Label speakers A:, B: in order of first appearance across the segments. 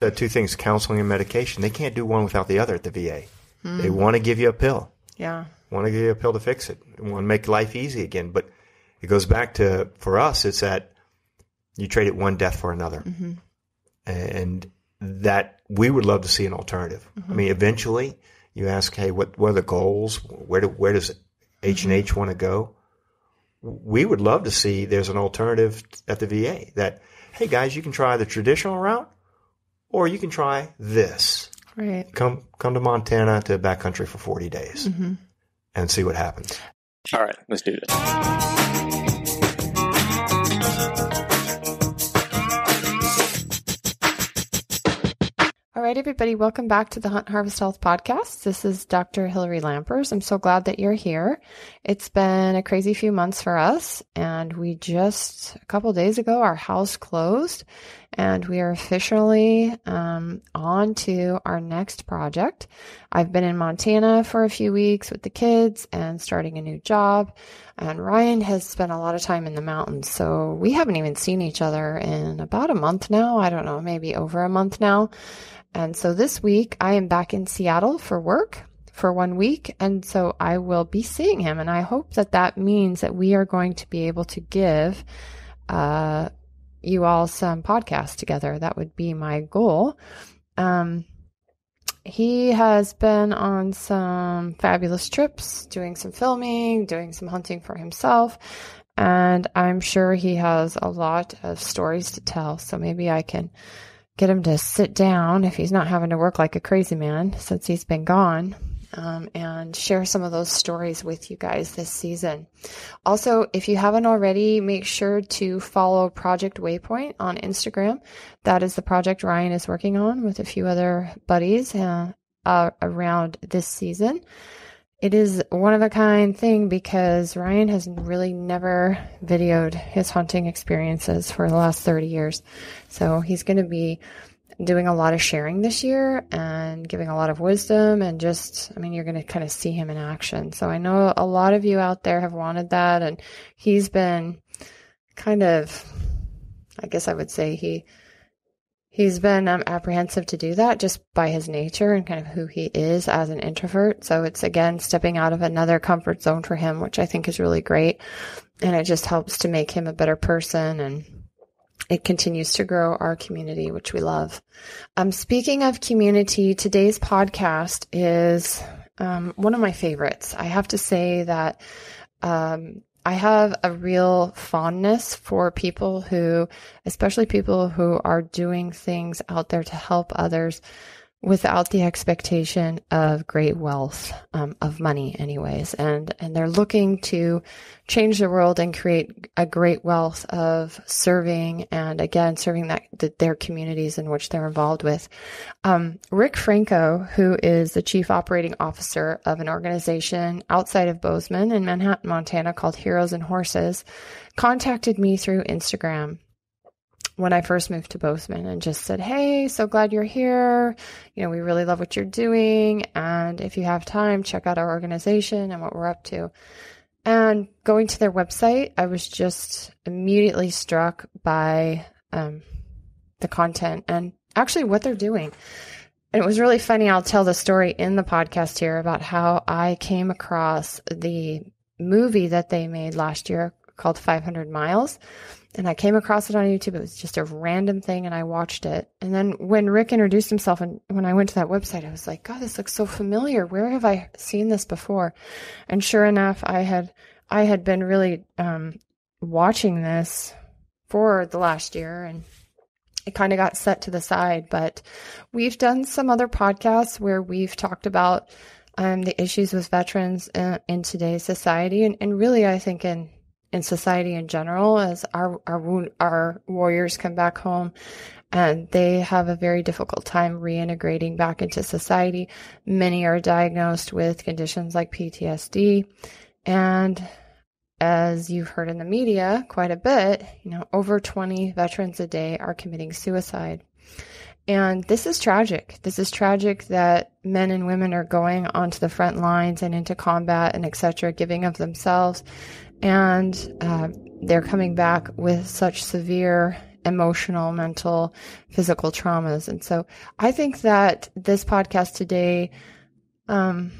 A: the two things, counseling and medication, they can't do one without the other at the VA. They hmm. want to give you a pill,
B: Yeah.
A: want to give you a pill to fix it, want to make life easy again. But it goes back to, for us, it's that you traded one death for another. Mm-hmm. And that we would love to see an alternative. I mm-hmm. mean, eventually you ask, hey, what, what are the goals? Where, do, where does H and H mm-hmm. want to go? We would love to see there's an alternative at the VA that, hey guys, you can try the traditional route or you can try this.
B: Right.
A: Come come to Montana to backcountry for 40 days mm-hmm. and see what happens.
C: All right, let's do this.
B: Right, everybody, welcome back to the Hunt Harvest Health Podcast. This is Dr. Hillary Lampers. I'm so glad that you're here. It's been a crazy few months for us, and we just a couple days ago, our house closed, and we are officially um, on to our next project. I've been in Montana for a few weeks with the kids and starting a new job, and Ryan has spent a lot of time in the mountains, so we haven't even seen each other in about a month now. I don't know, maybe over a month now. And so this week I am back in Seattle for work for one week. And so I will be seeing him. And I hope that that means that we are going to be able to give, uh, you all some podcasts together. That would be my goal. Um, he has been on some fabulous trips, doing some filming, doing some hunting for himself. And I'm sure he has a lot of stories to tell. So maybe I can get him to sit down if he's not having to work like a crazy man since he's been gone um, and share some of those stories with you guys this season. Also, if you haven't already, make sure to follow Project Waypoint on Instagram. That is the project Ryan is working on with a few other buddies uh, uh, around this season. It is one of a kind thing because Ryan has really never videoed his hunting experiences for the last 30 years. So he's going to be doing a lot of sharing this year and giving a lot of wisdom and just, I mean, you're going to kind of see him in action. So I know a lot of you out there have wanted that and he's been kind of, I guess I would say he, He's been um, apprehensive to do that just by his nature and kind of who he is as an introvert. So it's again stepping out of another comfort zone for him, which I think is really great. And it just helps to make him a better person and it continues to grow our community, which we love. Um, speaking of community, today's podcast is um, one of my favorites. I have to say that um, I have a real fondness for people who, especially people who are doing things out there to help others without the expectation of great wealth, um, of money anyways. And, and they're looking to change the world and create a great wealth of serving and again, serving that, their communities in which they're involved with. Um, Rick Franco, who is the chief operating officer of an organization outside of Bozeman in Manhattan, Montana called Heroes and Horses, contacted me through Instagram when I first moved to Bozeman and just said, Hey, so glad you're here. You know, we really love what you're doing. And if you have time, check out our organization and what we're up to. And going to their website, I was just immediately struck by um, the content and actually what they're doing. And it was really funny. I'll tell the story in the podcast here about how I came across the movie that they made last year called 500 Miles and I came across it on YouTube. It was just a random thing, and I watched it. And then when Rick introduced himself, and when I went to that website, I was like, God, this looks so familiar. Where have I seen this before? And sure enough, I had I had been really um, watching this for the last year, and it kind of got set to the side. But we've done some other podcasts where we've talked about um, the issues with veterans in, in today's society, and, and really, I think in in society in general as our our wound, our warriors come back home and they have a very difficult time reintegrating back into society. Many are diagnosed with conditions like PTSD and as you've heard in the media quite a bit, you know, over 20 veterans a day are committing suicide. And this is tragic. This is tragic that men and women are going onto the front lines and into combat and etc., giving of themselves and uh, they're coming back with such severe emotional, mental, physical traumas. And so I think that this podcast today um,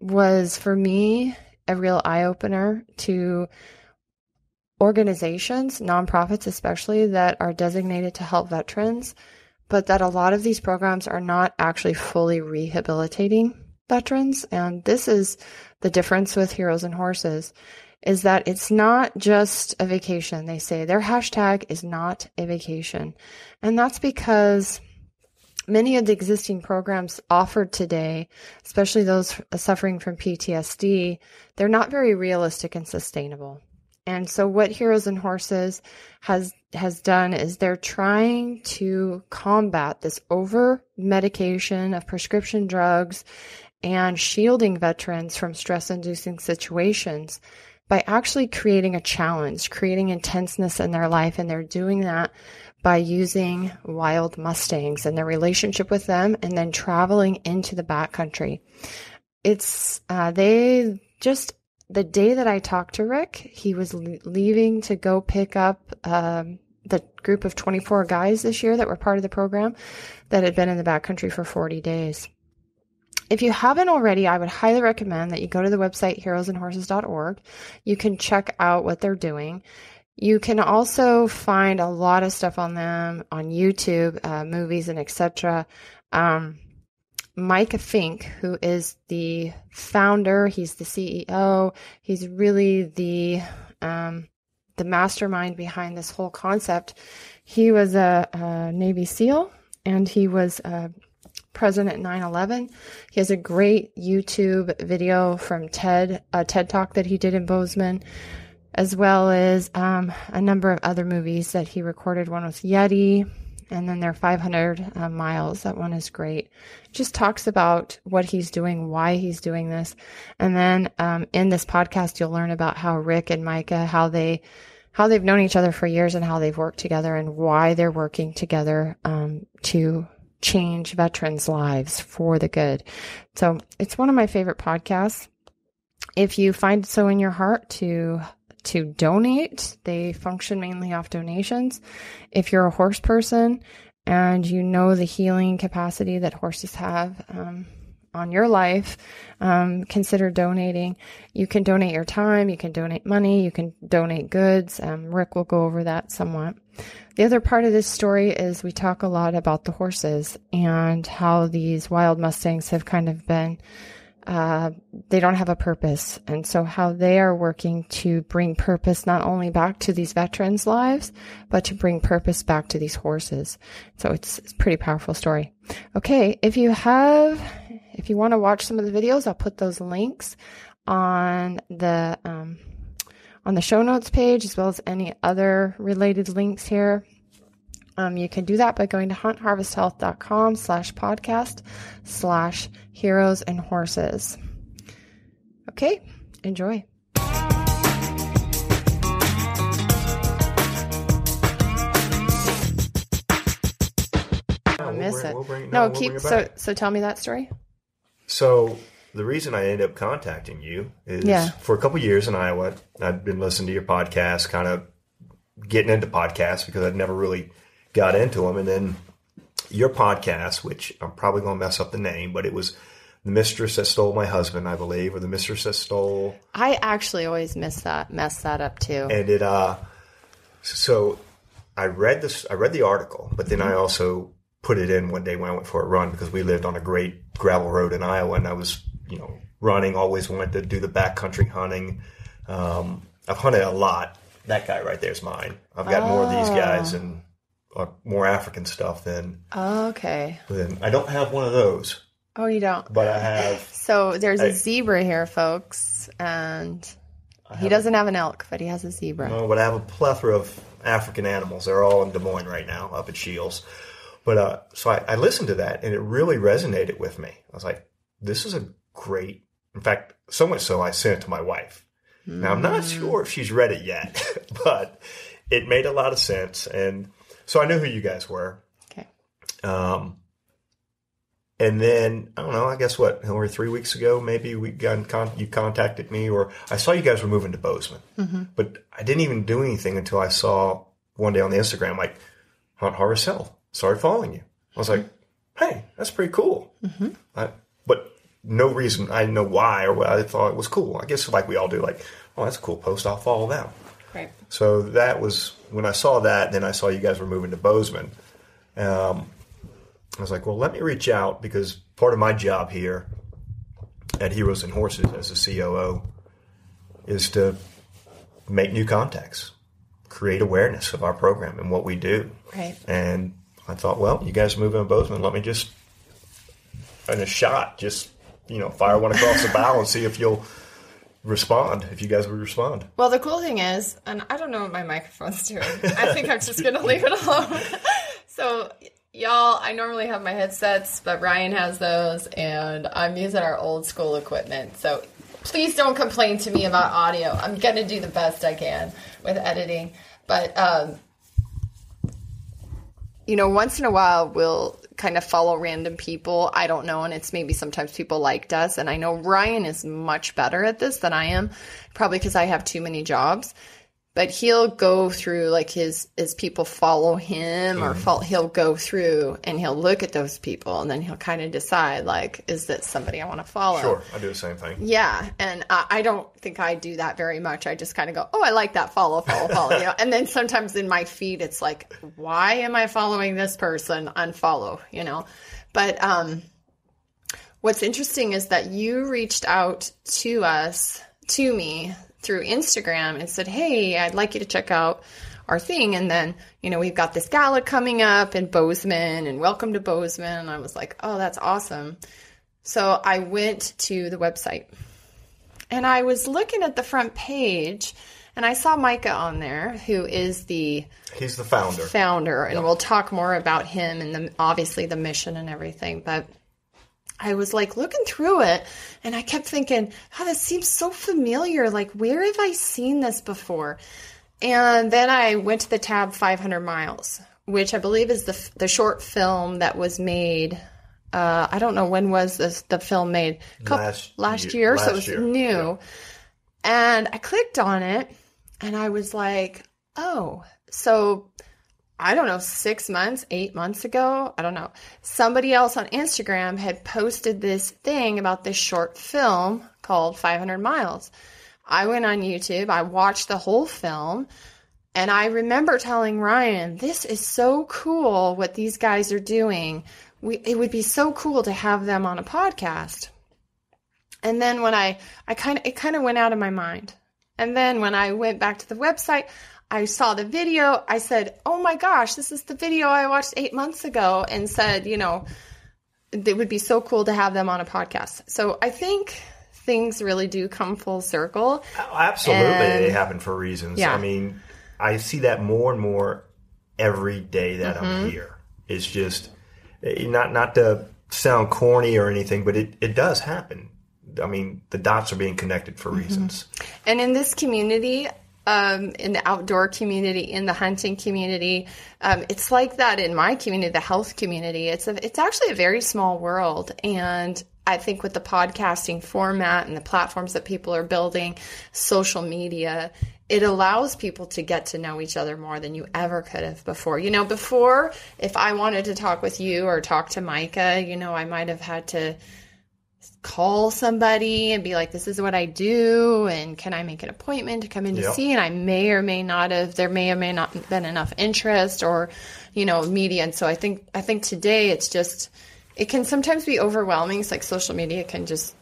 B: was for me a real eye opener to organizations, nonprofits especially, that are designated to help veterans, but that a lot of these programs are not actually fully rehabilitating veterans. And this is the difference with Heroes and Horses is that it's not just a vacation. They say their hashtag is not a vacation. And that's because many of the existing programs offered today, especially those suffering from PTSD, they're not very realistic and sustainable. And so what Heroes and Horses has has done is they're trying to combat this over medication of prescription drugs and shielding veterans from stress inducing situations by actually creating a challenge, creating intenseness in their life. And they're doing that by using wild Mustangs and their relationship with them and then traveling into the backcountry. It's, uh, they just, the day that I talked to Rick, he was leaving to go pick up, um, the group of 24 guys this year that were part of the program that had been in the backcountry for 40 days. If you haven't already, I would highly recommend that you go to the website heroesandhorses.org. You can check out what they're doing. You can also find a lot of stuff on them on YouTube, uh, movies, and etc. Um, Mike Fink, who is the founder, he's the CEO. He's really the um, the mastermind behind this whole concept. He was a, a Navy SEAL, and he was a present at 9-11 he has a great youtube video from ted a ted talk that he did in bozeman as well as um, a number of other movies that he recorded. One with yeti and then their 500 uh, miles. That one is great. Just talks about what he's doing why he's doing this. And then um, in this podcast you'll learn about how rick and micah how they how they've known each other for years and how they've worked together and why they're working together um, to change veterans' lives for the good. So it's one of my favorite podcasts. If you find so in your heart to to donate, they function mainly off donations. If you're a horse person and you know the healing capacity that horses have, um, on your life, um, consider donating. You can donate your time, you can donate money, you can donate goods. Um, Rick will go over that somewhat. The other part of this story is we talk a lot about the horses and how these wild Mustangs have kind of been uh, they don't have a purpose. And so how they are working to bring purpose not only back to these veterans' lives, but to bring purpose back to these horses. So it's, it's a pretty powerful story. Okay. If you have, if you want to watch some of the videos, I'll put those links on the, um, on the show notes page as well as any other related links here. Um, you can do that by going to huntharvesthealth.com slash podcast slash heroes and horses. Okay, enjoy. I miss it. We'll bring, no, no we'll keep so so. Tell me that story.
A: So the reason I ended up contacting you is yeah. for a couple years in Iowa, I've been listening to your podcast, kind of getting into podcasts because I'd never really got into them. And then your podcast, which I'm probably going to mess up the name, but it was the mistress that stole my husband, I believe, or the mistress that stole.
B: I actually always miss that, mess that up too.
A: And it, uh, so I read this, I read the article, but then mm-hmm. I also put it in one day when I went for a run because we lived on a great gravel road in Iowa, and I was, you know, running. Always wanted to do the backcountry hunting. Um, I've hunted a lot. That guy right there is mine. I've got oh. more of these guys, and uh, more African stuff than.
B: Oh, okay.
A: Than, I don't have one of those.
B: Oh, you don't.
A: But I have.
B: So there's I, a zebra here, folks, and he doesn't a, have an elk, but he has a zebra.
A: No, but I have a plethora of African animals. They're all in Des Moines right now, up at Shields. But uh, so I, I listened to that, and it really resonated with me. I was like, "This is a great." In fact, so much so, I sent it to my wife. Mm. Now I'm not hmm. sure if she's read it yet, but it made a lot of sense, and so I knew who you guys were.
B: Okay.
A: Um, and then I don't know. I guess what over three weeks ago, maybe we got con- you contacted me, or I saw you guys were moving to Bozeman, mm-hmm. but I didn't even do anything until I saw one day on the Instagram, like Hunt Harvest Health, started following you. I was like, hey, that's pretty cool. I, but no reason, I didn't know why or what. I thought it was cool. I guess like we all do, like, oh, that's a cool post. I'll follow them.
B: Right.
A: So that was when I saw that. Then I saw you guys were moving to Bozeman. Um, I was like, well, let me reach out because part of my job here at Heroes and Horses as a COO is to make new contacts, create awareness of our program and what we do.
B: Right.
A: And I thought, well, you guys moving to Bozeman. Let me just, in a shot, just you know, fire one across the bow and see if you'll respond. If you guys would respond.
B: Well, the cool thing is, and I don't know what my microphone's doing. I think I'm just going to leave it alone. so, y'all, I normally have my headsets, but Ryan has those, and I'm using our old school equipment. So, please don't complain to me about audio. I'm going to do the best I can with editing. But, um, you know, once in a while we'll kind of follow random people. I don't know, and it's maybe sometimes people liked us. And I know Ryan is much better at this than I am, probably because I have too many jobs. But he'll go through like his his people follow him, or fol- he'll go through and he'll look at those people, and then he'll kind of decide like, is that somebody I want to follow?
A: Sure, I do the same thing.
B: Yeah, and I, I don't think I do that very much. I just kind of go, "Oh, I like that follow, follow, follow," you know. And then sometimes in my feed, it's like, "Why am I following this person? Unfollow," you know. But um, what's interesting is that you reached out to us, to me, through Instagram and said, "Hey, I'd like you to check out." Our thing, and then you know we've got this gala coming up in Bozeman, and welcome to Bozeman. And I was like, "Oh, that's awesome!" So I went to the website and I was looking at the front page and I saw Micah on there, who is the
A: He's the founder.
B: founder, and we'll talk more about him and the, obviously the mission and everything. But I was like looking through it and I kept thinking, oh, this seems so familiar. Like, where have I seen this before? And then I went to the tab 500 Miles, which I believe is the, the short film that was made. Uh, I don't know when was this the film made Couple-
A: Last
B: last
A: year-
B: year, so it was
A: year,
B: new. And I clicked on it and I was like, oh, so I don't know, six months, eight months ago, I don't know. Somebody else on Instagram had posted this thing about this short film called 500 Miles. I went on YouTube, I watched the whole film, and I remember telling Ryan, this is so cool what these guys are doing. We, it would be so cool to have them on a podcast. And then when I, I kind of, it kind of went out of my mind. And then when I went back to the website, I saw the video. I said, "Oh my gosh, this is the video I watched eight months ago," and said, "You know, it would be so cool to have them on a podcast." So I think things really do come full circle.
A: Absolutely,
B: And-
A: they happen for reasons.
B: Yeah.
A: I mean, I see that more and more every day that
B: Mm-hmm.
A: I'm here. It's just eh, not not to sound corny or anything, but it, it does happen. I mean, the dots are being connected
B: Mm-hmm.
A: for reasons.
B: And in this community, um, in the outdoor community, in the hunting community, um, it's like that in my community, the health community. It's a, it's actually a very small world, and I think with the podcasting format and the platforms that people are building, social media, it allows people to get to know each other more than you ever could have before. You know, before if I wanted to talk with you or talk to Micah, you know, I might have had to call somebody and be like, this is what I do, and can I make an appointment to come in to
A: Yep.
B: see? And I may or may not have, there may or may not have been enough interest or, you know, media. And so I think, I think today it's just, it can sometimes be overwhelming. It's like social media can just,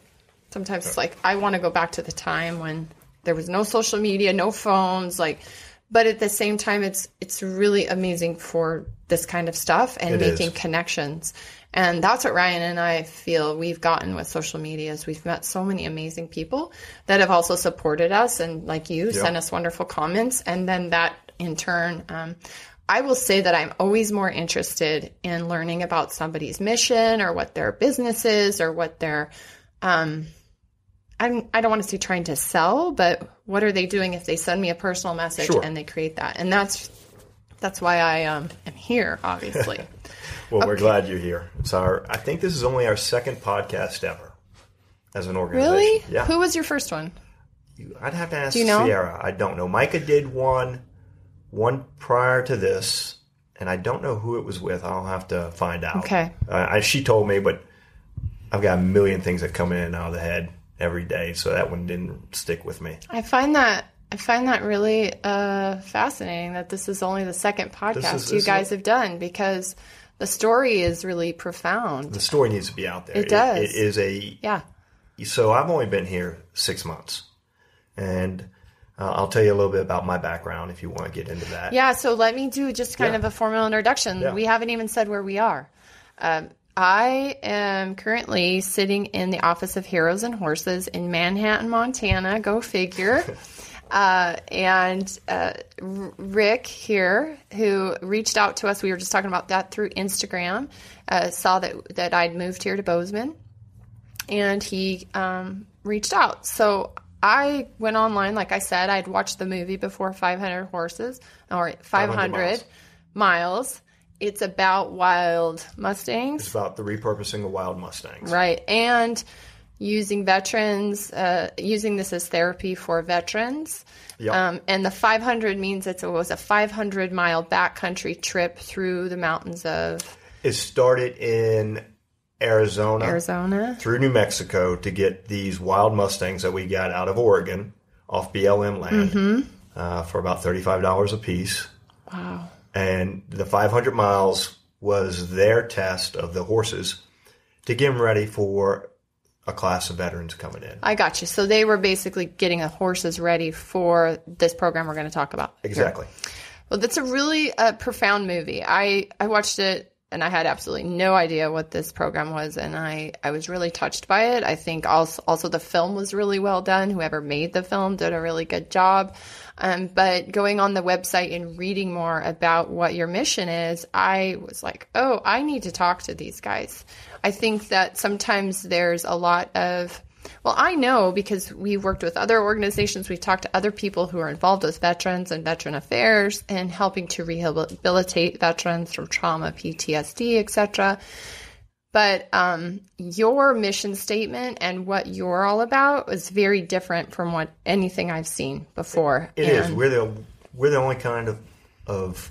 B: sometimes it's like, I want to go back to the time when there was no social media, no phones, like, but at the same time, it's, it's really amazing for this kind of stuff and
A: It is.
B: making connections. And that's what Ryan and I feel we've gotten with social media is we've met so many amazing people that have also supported us and like you sent us wonderful comments. And then that in turn, um, I will say that I'm always more interested in learning about somebody's mission or what their business is or what their, um, I'm, I don't want to say trying to sell, but what are they doing if they send me a personal message
A: Sure.
B: and they create that? And that's, that's why I um, am here, obviously.
A: Well, we're glad you're here. It's our. I think this is only our second podcast ever as an organization.
B: really?
A: Yeah.
B: Who was your first one?
A: I'd have to ask
B: you know?
A: Sierra. I don't know. Micah did one. one prior to this, and I don't know who it was with. I'll have to find out.
B: Okay.
A: Uh, I, she told me, but I've got a million things that come in and out of the head every day, so that one didn't stick with me.
B: I find that I find that really uh, fascinating that this is only the second podcast
A: is-
B: you guys
A: is-
B: have done because the story is really profound.
A: The story needs to be out there.
B: It does.
A: it is a
B: Yeah.
A: so I've only been here six months, and uh, I'll tell you a little bit about my background if you want to get into that.
B: Yeah, so let me do just kind
A: Yeah.
B: of a formal introduction.
A: Yeah.
B: We haven't even said where we are. Um, I am currently sitting in the office of Heroes and Horses in Manhattan, Montana. Go figure. Uh, and uh, Rick here, who reached out to us, we were just talking about that through Instagram, uh, saw that that I'd moved here to Bozeman, and he um, reached out. So I went online, like I said, I'd watched the movie before 500 Horses or 500,
A: miles.
B: miles. It's about wild Mustangs.
A: It's about the repurposing of wild Mustangs.
B: Right. And using veterans, uh, using this as therapy for veterans.
A: Yep.
B: Um, and the 500 means it's, it was a 500 mile backcountry trip through the mountains of
A: It started in Arizona,
B: Arizona.
A: through New Mexico to get these wild Mustangs that we got out of Oregon off BLM land
B: Mm-hmm.
A: uh, for about thirty-five dollars a piece.
B: Wow.
A: and the 500 miles was their test of the horses to get them ready for a class of veterans coming in.
B: I got you. So they were basically getting the horses ready for this program we're going to talk about. here.
A: Exactly.
B: Well, that's a really uh, profound movie. I, I watched it and I had absolutely no idea what this program was, and I, I was really touched by it. I think also also the film was really well done. Whoever made the film did a really good job. Um, but going on the website and reading more about what your mission is, I was like, oh, I need to talk to these guys. I think that sometimes there's a lot of well, I know because we've worked with other organizations, we've talked to other people who are involved with veterans and veteran affairs and helping to rehabilitate veterans from trauma, PTSD, etc. But um, your mission statement and what you're all about is very different from what anything I've seen before.
A: It is.
B: And-
A: We're the we're the only kind of of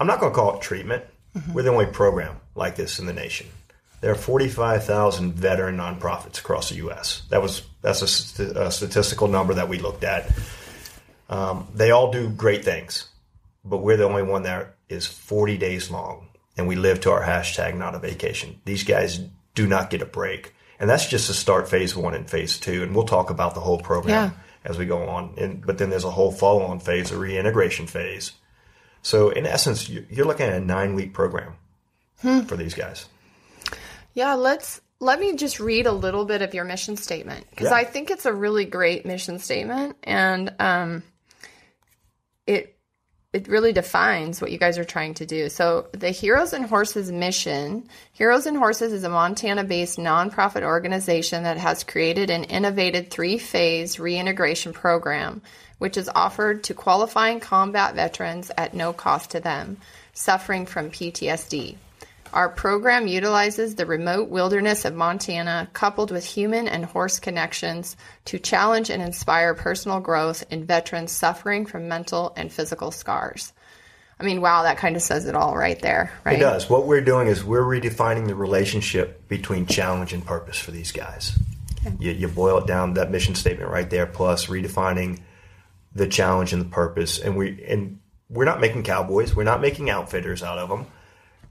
A: I'm not going to call it treatment. We're the only program like this in the nation. There are 45,000 veteran nonprofits across the U.S. That was that's a, st- a statistical number that we looked at. Um, they all do great things, but we're the only one that is 40 days long, and we live to our hashtag, not a vacation. These guys do not get a break, and that's just to start phase one and phase two, and we'll talk about the whole program
B: Yeah.
A: as we go on. And but then there's a whole follow-on phase, a reintegration phase. So in essence, you- you're looking at a nine-week program for these guys.
B: Yeah, let's let me just read a little bit of your mission statement because
A: Yeah.
B: I think it's a really great mission statement and um it it really defines what you guys are trying to do. So, the Heroes and Horses mission, Heroes and Horses is a Montana-based nonprofit organization that has created an innovative three-phase reintegration program which is offered to qualifying combat veterans at no cost to them suffering from PTSD. Our program utilizes the remote wilderness of Montana coupled with human and horse connections to challenge and inspire personal growth in veterans suffering from mental and physical scars. I mean, wow, that kind of says it all right there, right?
A: It does. What we're doing is we're redefining the relationship between challenge and purpose for these guys. You, you boil it down that mission statement right there, plus redefining the challenge and the purpose. And we and we're not making cowboys. We're not making outfitters out of them.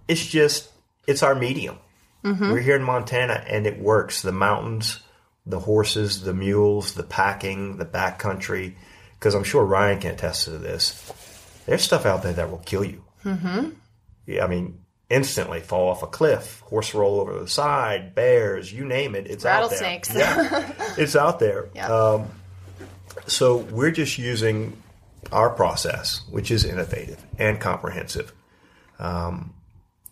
A: It's just it's our medium. We're here in Montana, and it works. The mountains, the horses, the mules, the packing, the backcountry. Because I'm sure Ryan can attest to this. There's stuff out there that will kill you. Yeah, I mean, instantly fall off a cliff, horse roll over the side, bears, you name it. It's
B: Rattlesnakes.
A: out there. Yeah, it's out there.
B: Yeah.
A: Um, so we're just using our process, which is innovative and comprehensive, um,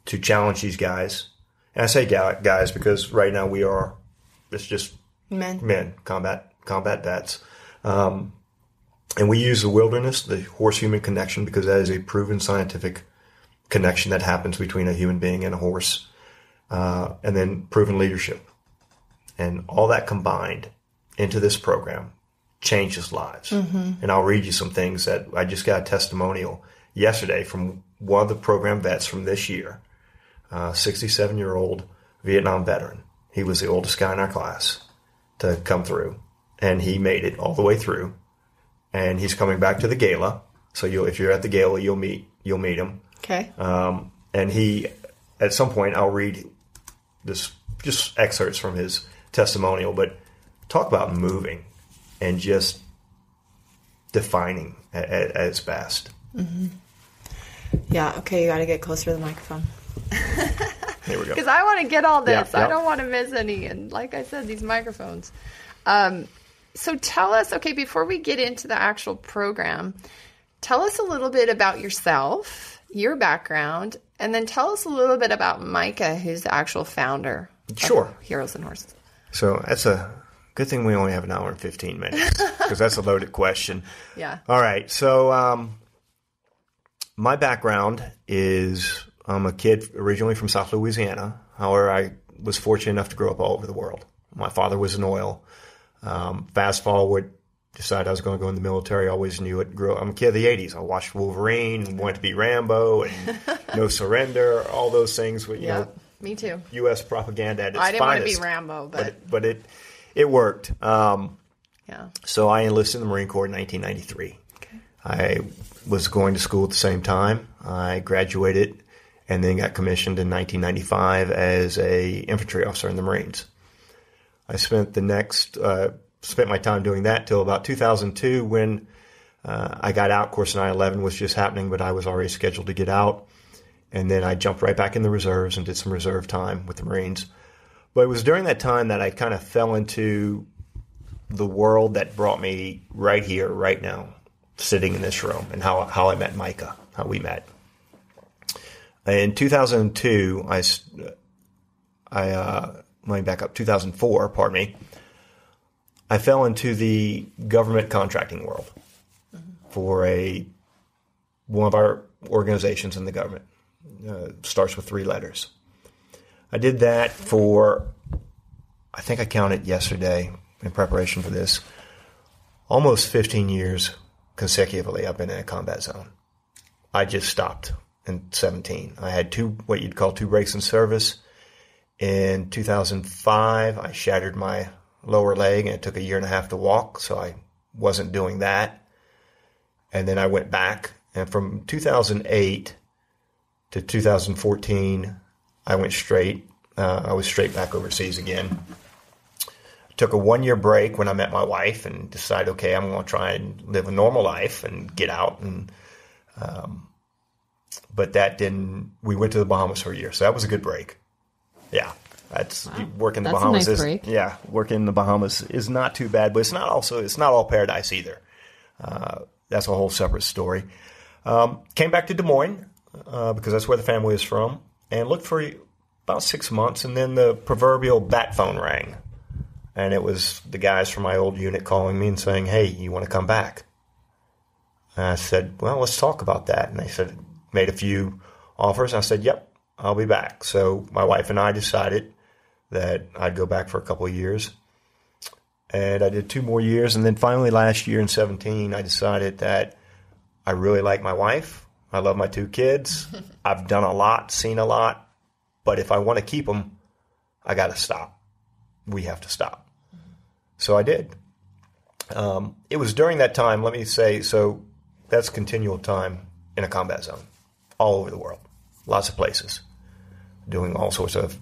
A: to challenge these guys. And I say guys because right now we are, it's just
B: Men.
A: men, combat combat vets. Um, and we use the wilderness, the horse human connection, because that is a proven scientific connection that happens between a human being and a horse, uh, and then proven leadership. And all that combined into this program changes lives. And I'll read you some things that I just got a testimonial yesterday from one of the program vets from this year, 67 year old Vietnam veteran. He was the oldest guy in our class to come through, and he made it all the way through. And he's coming back to the gala. So you'll, if you're at the gala, you'll meet you'll meet him.
B: Okay.
A: Um, and he, at some point, I'll read this just excerpts from his testimonial, but talk about moving and just defining at, at, at its best.
B: yeah. Okay. You got to get closer to the microphone.
A: Here we go.
B: Because I want to get all this.
A: Yeah, yeah.
B: I don't want to miss any. And like I said, these microphones. Um, so tell us, okay, before we get into the actual program, tell us a little bit about yourself, your background, and then tell us a little bit about Micah, who's the actual founder. of
A: Sure.
B: Heroes and Horses.
A: So that's a good thing we only have an hour and 15 minutes because that's a loaded question.
B: Yeah.
A: All right. So, um, my background is I'm a kid originally from South Louisiana. However, I was fortunate enough to grow up all over the world. My father was in oil. Um, fast forward, decided I was going to go in the military. Always knew it. Grew. I'm a kid of the '80s. I watched Wolverine, wanted to be Rambo, and No Surrender. All those things. You
B: Yeah.
A: know,
B: Me too.
A: U.S. propaganda at its
B: I didn't want to be Rambo, but,
A: but it, but it it worked. Um,
B: yeah.
A: so I enlisted in the Marine Corps in 1993.
B: Okay.
A: I was going to school at the same time. I graduated and then got commissioned in 1995 as a infantry officer in the Marines. I spent the next uh, spent my time doing that till about 2002 when uh, I got out. Of course, 9/11 was just happening, but I was already scheduled to get out. And then I jumped right back in the reserves and did some reserve time with the Marines. But it was during that time that I kind of fell into the world that brought me right here, right now, sitting in this room, and how how I met Micah, how we met. In 2002, I uh, let me back up. 2004, pardon me. I fell into the government contracting world for a one of our organizations in the government. Uh, starts with three letters. I did that for I think I counted yesterday in preparation for this. Almost 15 years consecutively, I've been in a combat zone. I just stopped in 17. I had two, what you'd call two breaks in service. In 2005, I shattered my lower leg and it took a year and a half to walk, so I wasn't doing that. And then I went back, and from 2008 to 2014, I went straight. Uh, I was straight back overseas again took a one year break when I met my wife and decided, okay, I'm going to try and live a normal life and get out. And, um, but that didn't, we went to the Bahamas for a year. So that was a good break. Yeah. That's working the
B: That's
A: Bahamas
B: nice
A: is, yeah, working in the Bahamas is not too bad, but it's not also, it's not all paradise either. Uh, that's a whole separate story. Um, came back to Des Moines, uh, because that's where the family is from and looked for about six months. And then the proverbial bat phone rang and it was the guys from my old unit calling me and saying, "Hey, you want to come back?" And I said, "Well, let's talk about that." And they said, made a few offers. I said, "Yep, I'll be back." So my wife and I decided that I'd go back for a couple of years, and I did two more years, and then finally last year in 17, I decided that I really like my wife. I love my two kids. I've done a lot, seen a lot, but if I want to keep them, I got to stop. We have to stop. So I did. Um, it was during that time, let me say, so that's continual time in a combat zone all over the world, lots of places, doing all sorts of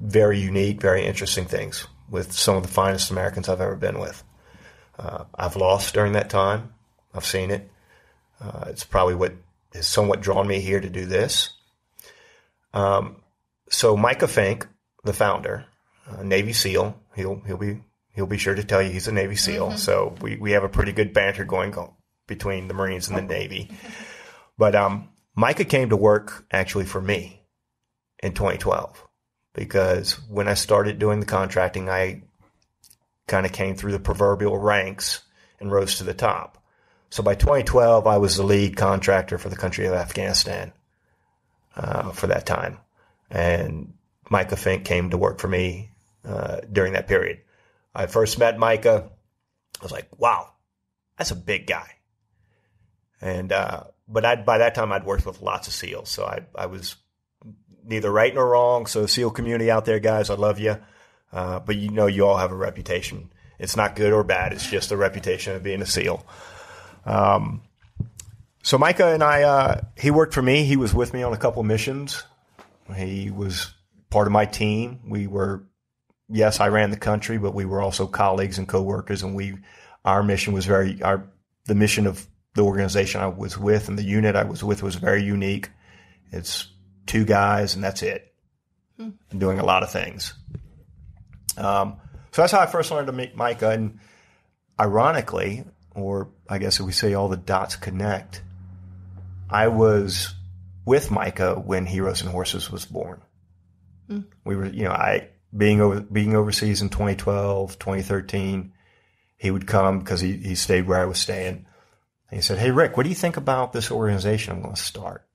A: very unique, very interesting things with some of the finest Americans I've ever been with. Uh, I've lost during that time. I've seen it. Uh, it's probably what has somewhat drawn me here to do this. Um, so Micah Fink, the founder, uh, Navy SEAL, he'll he'll be he'll be sure to tell you he's a Navy SEAL. So we, we have a pretty good banter going on between the Marines and the Navy. But um, Micah came to work actually for me in 2012 because when I started doing the contracting, I kind of came through the proverbial ranks and rose to the top. So by 2012, I was the lead contractor for the country of Afghanistan uh, for that time. And Micah Fink came to work for me uh, during that period. I first met Micah I was like, wow, that's a big guy. And, uh, but I'd, by that time I'd worked with lots of SEALs. So I, I was neither right nor wrong. So SEAL community out there, guys, I love you. Uh, but you know, you all have a reputation. It's not good or bad. It's just a reputation of being a SEAL. Um, so Micah and I, uh, he worked for me. He was with me on a couple missions. He was part of my team. We were, yes, I ran the country, but we were also colleagues and coworkers. And we, our mission was very, our, the mission of the organization I was with and the unit I was with was very unique. It's two guys and that's it. Hmm. doing a lot of things. Um, so that's how I first learned to meet Micah. And ironically, or I guess if we say all the dots connect, I was with Micah when Heroes and Horses was born. Mm. We were, you know, I being over being overseas in 2012, 2013. He would come because he, he stayed where I was staying. And he said, "Hey Rick, what do you think about this organization I'm going to start?"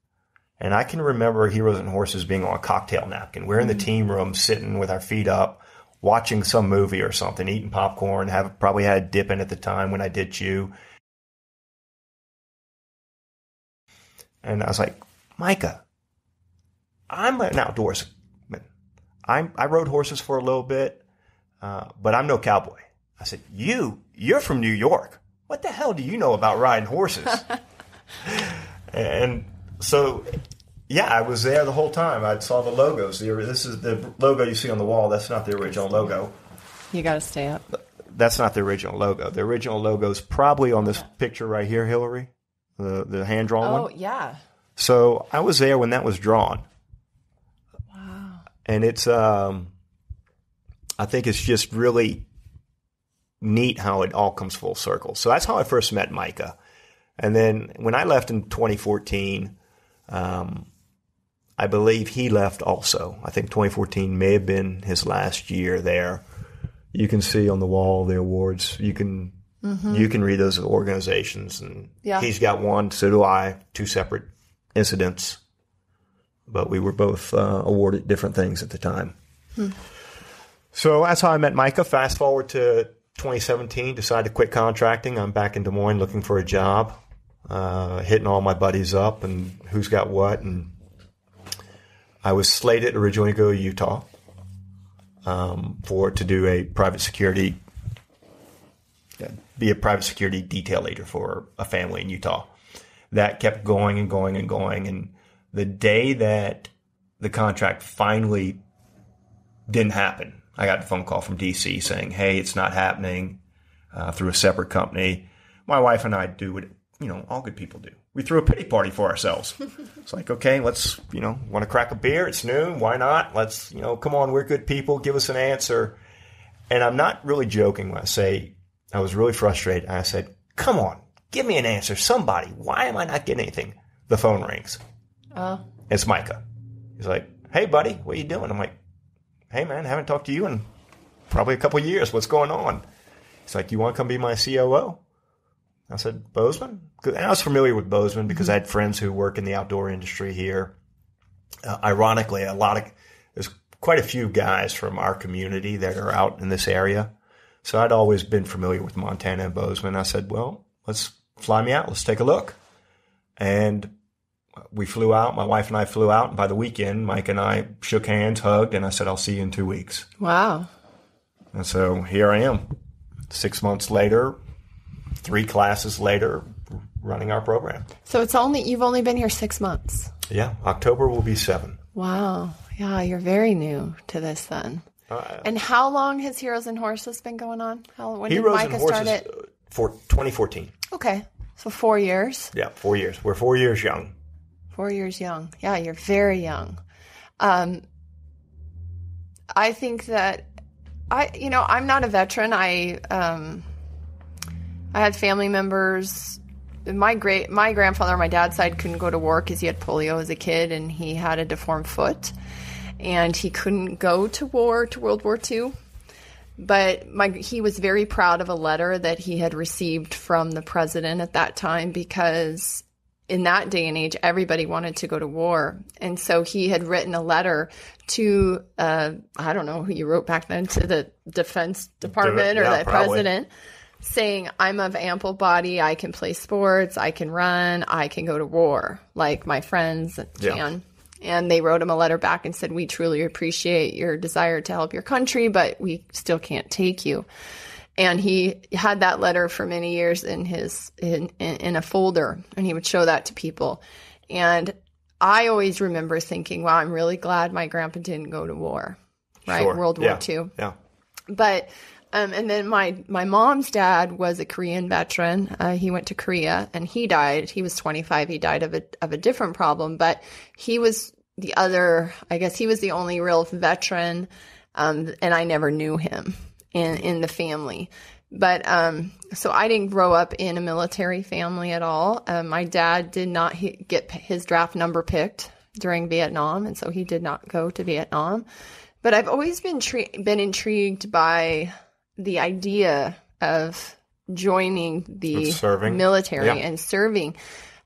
A: And I can remember Heroes and Horses being on a cocktail napkin. We're in the mm. team room, sitting with our feet up, watching some movie or something, eating popcorn. Have probably had a dip in at the time when I did chew. And I was like, Micah, I'm an outdoorsman. I'm, I rode horses for a little bit, uh, but I'm no cowboy. I said, you, you're from New York. What the hell do you know about riding horses? and so, yeah, I was there the whole time. I saw the logos. This is the logo you see on the wall. That's not the original logo.
B: You got to stay up.
A: That's not the original logo. The original logo is probably on this picture right here, Hillary the the hand drawn
B: oh,
A: one.
B: Oh yeah.
A: So I was there when that was drawn. Wow. And it's um, I think it's just really neat how it all comes full circle. So that's how I first met Micah. And then when I left in 2014, um, I believe he left also. I think 2014 may have been his last year there. You can see on the wall the awards. You can Mm-hmm. You can read those organizations, and yeah. he's got one. So do I. Two separate incidents, but we were both uh, awarded different things at the time. Hmm. So that's how I met Micah. Fast forward to 2017, decided to quit contracting. I'm back in Des Moines looking for a job, uh, hitting all my buddies up and who's got what. And I was slated originally to go to Utah um, for to do a private security be a private security detail leader for a family in Utah. That kept going and going and going. And the day that the contract finally didn't happen, I got a phone call from DC saying, "Hey, it's not happening uh, through a separate company." My wife and I do what you know all good people do. We threw a pity party for ourselves. it's like, okay, let's you know want to crack a beer? It's noon. Why not? Let's you know come on, we're good people. Give us an answer. And I'm not really joking when I say I was really frustrated. I said, come on, give me an answer. Somebody, why am I not getting anything? The phone rings. Oh. It's Micah. He's like, hey, buddy, what are you doing? I'm like, hey, man, haven't talked to you in probably a couple years. What's going on? He's like, you want to come be my COO? I said, Bozeman? And I was familiar with Bozeman because I had friends who work in the outdoor industry here. Uh, ironically, a lot of, there's quite a few guys from our community that are out in this area. So I'd always been familiar with Montana and Bozeman. I said, well, let's fly me out. Let's take a look. And we flew out. My wife and I flew out. And by the weekend, Mike and I shook hands, hugged, and I said, I'll see you in two weeks.
B: Wow.
A: And so here I am, six months later, three classes later, running our program.
B: So it's only, you've only been here six months.
A: Yeah. October will be seven.
B: Wow. Yeah. You're very new to this then. Uh, and how long has Heroes and Horses been going on? How when Heroes did Micah and Horses, start it? Uh,
A: for 2014.
B: Okay, so four years.
A: Yeah, four years. We're four years young.
B: Four years young. Yeah, you're very young. Um, I think that I, you know, I'm not a veteran. I, um, I had family members. My great, my grandfather on my dad's side couldn't go to work because he had polio as a kid and he had a deformed foot and he couldn't go to war to World War II. But my, he was very proud of a letter that he had received from the president at that time because in that day and age, everybody wanted to go to war. And so he had written a letter to, uh, I don't know who you wrote back then, to the Defense Department or yeah, the probably. president saying, I'm of ample body, I can play sports, I can run, I can go to war, like my friends
A: Yeah.
B: can. And they wrote him a letter back and said, We truly appreciate your desire to help your country, but we still can't take you. And he had that letter for many years in his in, in, in a folder, and he would show that to people. And I always remember thinking, "Wow, I'm really glad my grandpa didn't go to war, right?
A: Sure.
B: World
A: Yeah.
B: War II."
A: Yeah.
B: but um, and then my my mom's dad was a Korean veteran. Uh, he went to Korea and he died. He was 25. He died of a of a different problem, but he was the other. I guess he was the only real veteran, um, and I never knew him in in the family. But um, so I didn't grow up in a military family at all. Um, my dad did not he, get his draft number picked during Vietnam, and so he did not go to Vietnam. But I've always been tre- been intrigued by the idea of joining the
A: serving.
B: military
A: Yeah.
B: and serving.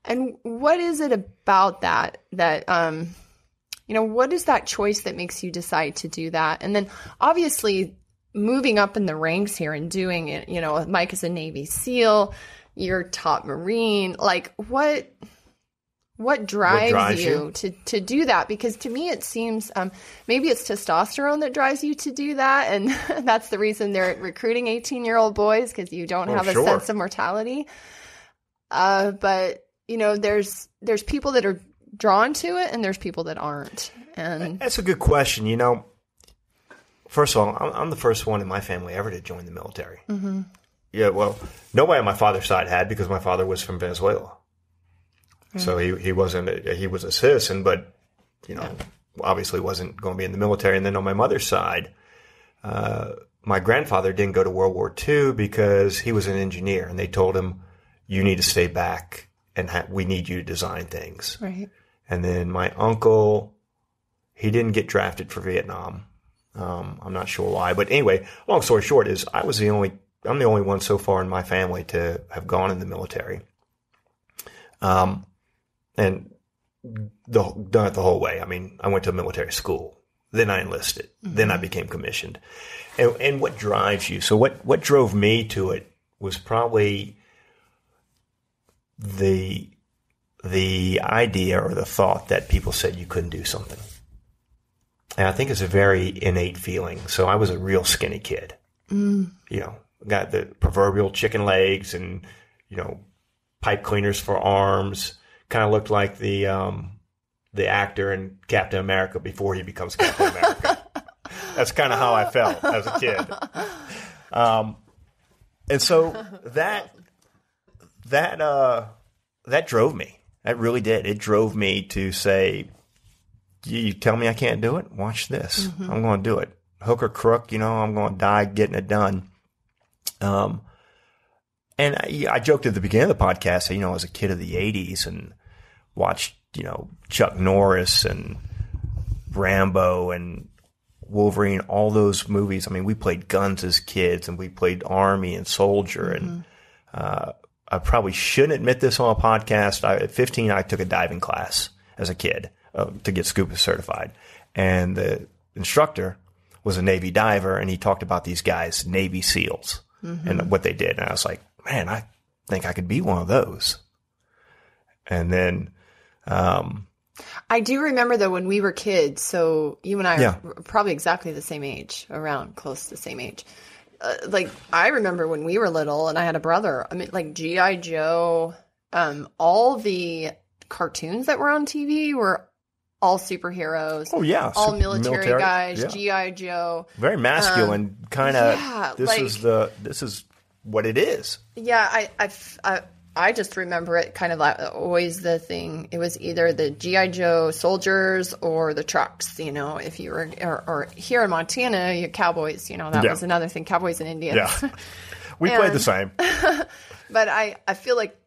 B: And what is it about that that um you know what is that choice that makes you decide to do that? And then obviously moving up in the ranks here and doing it, you know, Mike is a Navy SEAL, you're top Marine. Like what what drives,
A: drives
B: you,
A: you?
B: to to do that? Because to me it seems um, maybe it's testosterone that drives you to do that, and that's the reason they're recruiting 18 year old boys because you don't
A: Oh,
B: have a
A: sure.
B: sense of mortality. Uh, but you know, there's there's people that are drawn to it, and there's people that aren't. And
A: That's a good question. You know, first of all, I'm, I'm the first one in my family ever to join the military. Mm-hmm. Yeah, well, nobody on my father's side had because my father was from Venezuela, so he he wasn't a, he was a citizen, but you know, obviously wasn't going to be in the military. And then on my mother's side, uh, my grandfather didn't go to World War II because he was an engineer, and they told him, "You need to stay back, and ha- we need you to design things."
B: right,
A: And then my uncle, he didn't get drafted for Vietnam. Um, I'm not sure why, but anyway, long story short is I was the only, I'm the only one so far in my family to have gone in the military. Um, and the, done it the whole way. I mean, I went to a military school, then I enlisted, then I became commissioned. And, and what drives you? So what, what drove me to it was probably the the idea or the thought that people said you couldn't do something. And I think it's a very innate feeling. So I was a real skinny kid. You know, got the proverbial chicken legs and, you know, pipe cleaners for arms. Kind of looked like the um, the actor in Captain America before he becomes Captain America. That's kind of how I felt as a kid. Um, and so that that uh, that drove me. That really did. It drove me to say, "You tell me I can't do it. Watch this. I'm going to do it. Hook or crook, you know, I'm going to die getting it done." Um, and I, I joked at the beginning of the podcast, you know, I was a kid of the '80s and watched, you know, Chuck Norris and Rambo and Wolverine, all those movies. I mean, we played guns as kids and we played army and soldier. And uh, I probably shouldn't admit this on a podcast. I, at 15, I took a diving class as a kid uh, to get scuba certified. And the instructor was a Navy diver and he talked about these guys, Navy SEALs, and what they did. And I was like, man, I think I could be one of those. And then, um,
B: I do remember though when we were kids. So you and I
A: Yeah.
B: are probably exactly the same age, around close to the same age. Uh, like I remember when we were little, and I had a brother. I mean, like GI Joe, um, all the cartoons that were on TV were all superheroes.
A: oh yeah,
B: all
A: super-
B: military, guys,
A: yeah.
B: GI Joe.
A: very masculine kind of.
B: Um, yeah,
A: this
B: like-
A: is the this is what it is.
B: Yeah, I I I just remember it kind of like always the thing. It was either the GI Joe soldiers or the trucks. You know, if you were or, or here in Montana, you cowboys. You know, that
A: Yeah.
B: was another thing. Cowboys and Indians.
A: Yeah, we played the same.
B: but I, I feel like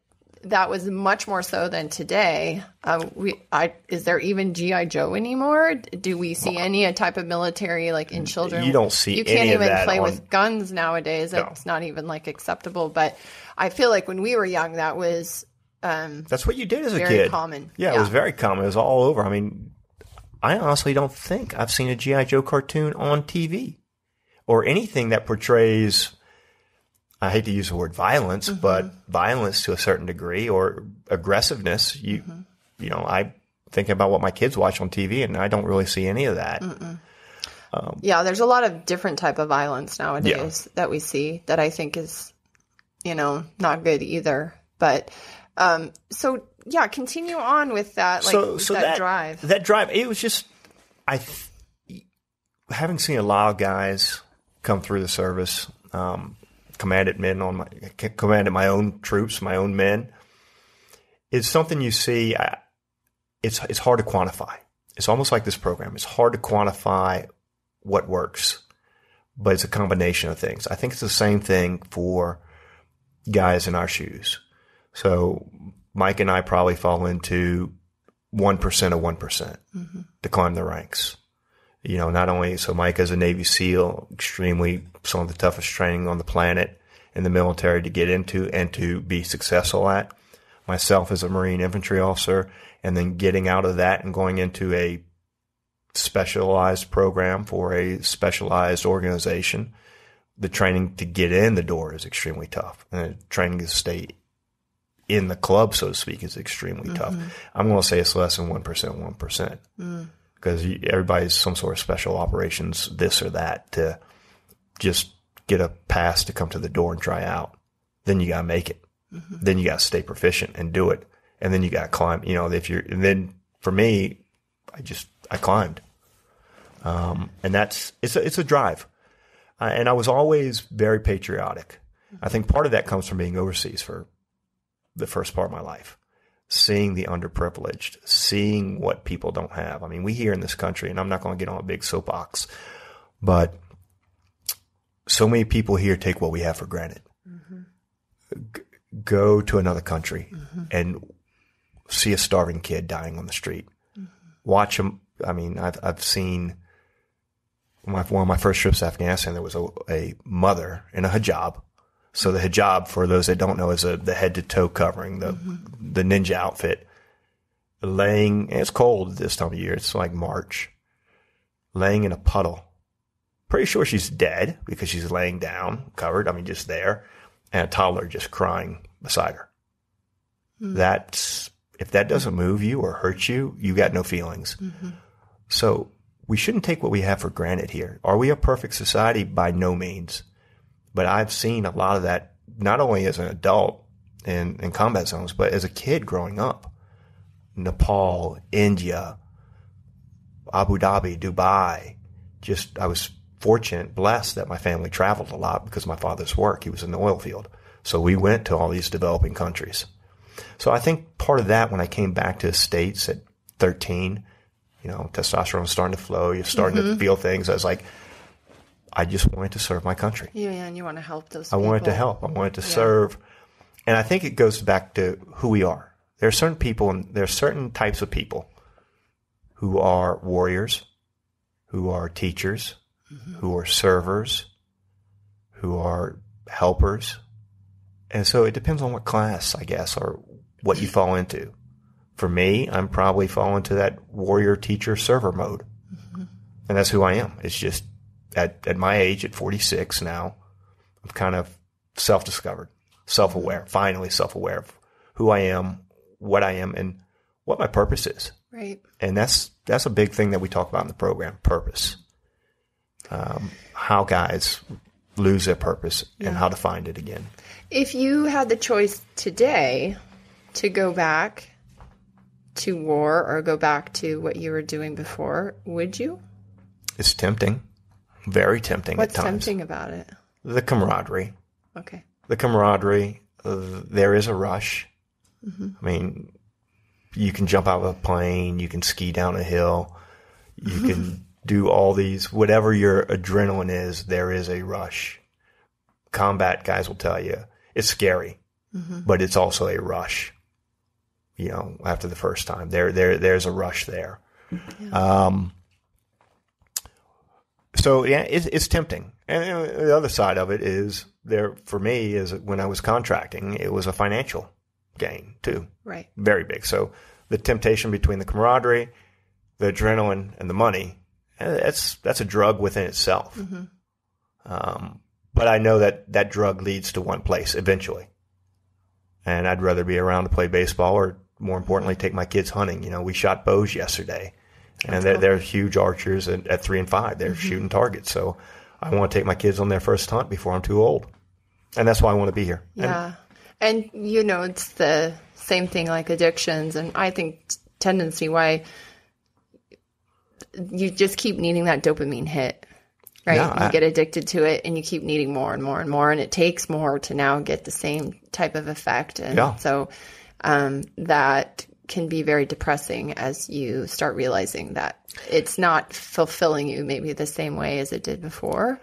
B: that was much more so than today. Uh, we, I, is there even GI Joe anymore? Do we see any type of military like in children?
A: You don't see
B: You can't even play
A: on-
B: with guns nowadays.
A: No.
B: It's not even like acceptable. But I feel like when we were young, that was um,
A: That's what you did as a
B: Very
A: kid.
B: common.
A: Yeah, it was very common. It was all over. I mean, I honestly don't think I've seen a GI Joe cartoon on TV or anything that portrays I hate to use the word violence,
B: Mm-hmm.
A: but violence to a certain degree or aggressiveness. You,
B: Mm-hmm.
A: you know, I think about what my kids watch on TV, and I don't really see any of that.
B: Yeah, there's a lot of different type of violence nowadays that we see that I think is, you know, not good either. But um, so yeah, continue on with that, like
A: so, so
B: that, drive.
A: That drive. It was just, I, th- having seen a lot of guys come through the service, um, commanded men on my, commanded my own troops, my own men. It's something you see. I, it's it's hard to quantify. It's almost like this program. It's hard to quantify what works, but it's a combination of things. I think it's the same thing for guys in our shoes. So Mike and I probably fall into one percent of one mm-hmm. to climb the ranks. You know, not only so Mike is a Navy SEAL, extremely some of the toughest training on the planet in the military to get into and to be successful at. Myself as a Marine infantry officer, and then getting out of that and going into a specialized program for a specialized organization. The training to get in the door is extremely tough, and the training to stay in the club, so to speak, is extremely tough. Mm-hmm. I'm going to say it's less than one percent, one percent, mm. Because everybody's some sort of special operations, this or that, to just get a pass to come to the door and try out. Then you got to make it. Then you got to stay proficient and do it, and then you got to climb. You know, if you're, and then for me, I just I climbed, um, and that's it's a it's a drive, uh, and I was always very patriotic. I think part of that comes from being overseas for the first part of my life, seeing the underprivileged, seeing what people don't have. I mean, we here in this country, and I'm not going to get on a big soapbox, but so many people here take what we have for granted. Mm-hmm. G- go to another country mm-hmm. and see a starving kid dying on the street. Mm-hmm. Watch them. I mean, I've I've seen my, one of my first trips to Afghanistan. There was a, a mother in a hijab. So the hijab, for those that don't know, is a, the head to toe covering, the mm-hmm. the ninja outfit. Laying, it's cold this time of year. It's like March. Laying in a puddle. Pretty sure she's dead because she's laying down, covered. I mean, just there, and a toddler just crying beside her. Mm-hmm. That's if that doesn't move you or hurt you, you got no feelings. Mm-hmm. So we shouldn't take what we have for granted here. Are we a perfect society? By no means. But I've seen a lot of that not only as an adult in, in combat zones, but as a kid growing up. Nepal, India, Abu Dhabi, Dubai. Just I was fortunate, blessed that my family traveled a lot because of my father's work. He was in the oil field. So we went to all these developing countries. So I think part of that when I came back to the States at 13, you know, testosterone was starting to flow. You're starting to mm-hmm. feel things. I was like, I just wanted to serve my country.
B: Yeah, and you want to help those.
A: I wanted to help. I wanted to serve. And I think it goes back to who we are. There are certain people and there are certain types of people who are warriors, who are teachers, mm-hmm. who are servers, who are helpers. And so it depends on what class, I guess, or what you fall into. For me, I'm probably falling into that warrior teacher server mode. Mm-hmm. And that's who I am. It's just at, at my age, at 46 now, I'm kind of self discovered, self aware, finally self aware of who I am, what I am, and what my purpose is.
B: Right.
A: And that's that's a big thing that we talk about in the program: purpose. Um, how guys lose their purpose and how to find it again.
B: If you had the choice today to go back to war or go back to what you were doing before, would you?
A: It's tempting, very tempting
B: What's
A: at times.
B: tempting about it?
A: The camaraderie,
B: Okay.
A: the camaraderie. Uh, there is a rush. I mean, you can jump out of a plane, you can ski down a hill, you can do all these, whatever your adrenaline is, there is a rush. Combat guys will tell you it's scary, but it's also a rush. You know, after the first time, there, there, there's a rush there. Um, so yeah, it's, it's tempting. And you know, the other side of it is there for me is when I was contracting, it was a financial gain too
B: Right.
A: very big. So the temptation between the camaraderie, the adrenaline, and the money, eh, that's that's a drug within itself. Um, but I know that that drug leads to one place eventually. And I'd rather be around to play baseball or more importantly, take my kids hunting. You know, we shot bows yesterday and they're, they're huge archers at, at three and five. They're shooting targets. So I want to take my kids on their first hunt before I'm too old. And that's why I want to be here.
B: Yeah. And, you know, it's the same thing like addictions. And I think tendency why you just keep needing that dopamine hit, right? You
A: I-
B: get addicted to it and you keep needing more and more and more. And it takes more to now get the same type of effect. And
A: Yeah.
B: so um, that can be very depressing as you start realizing that it's not fulfilling you maybe the same way as it did before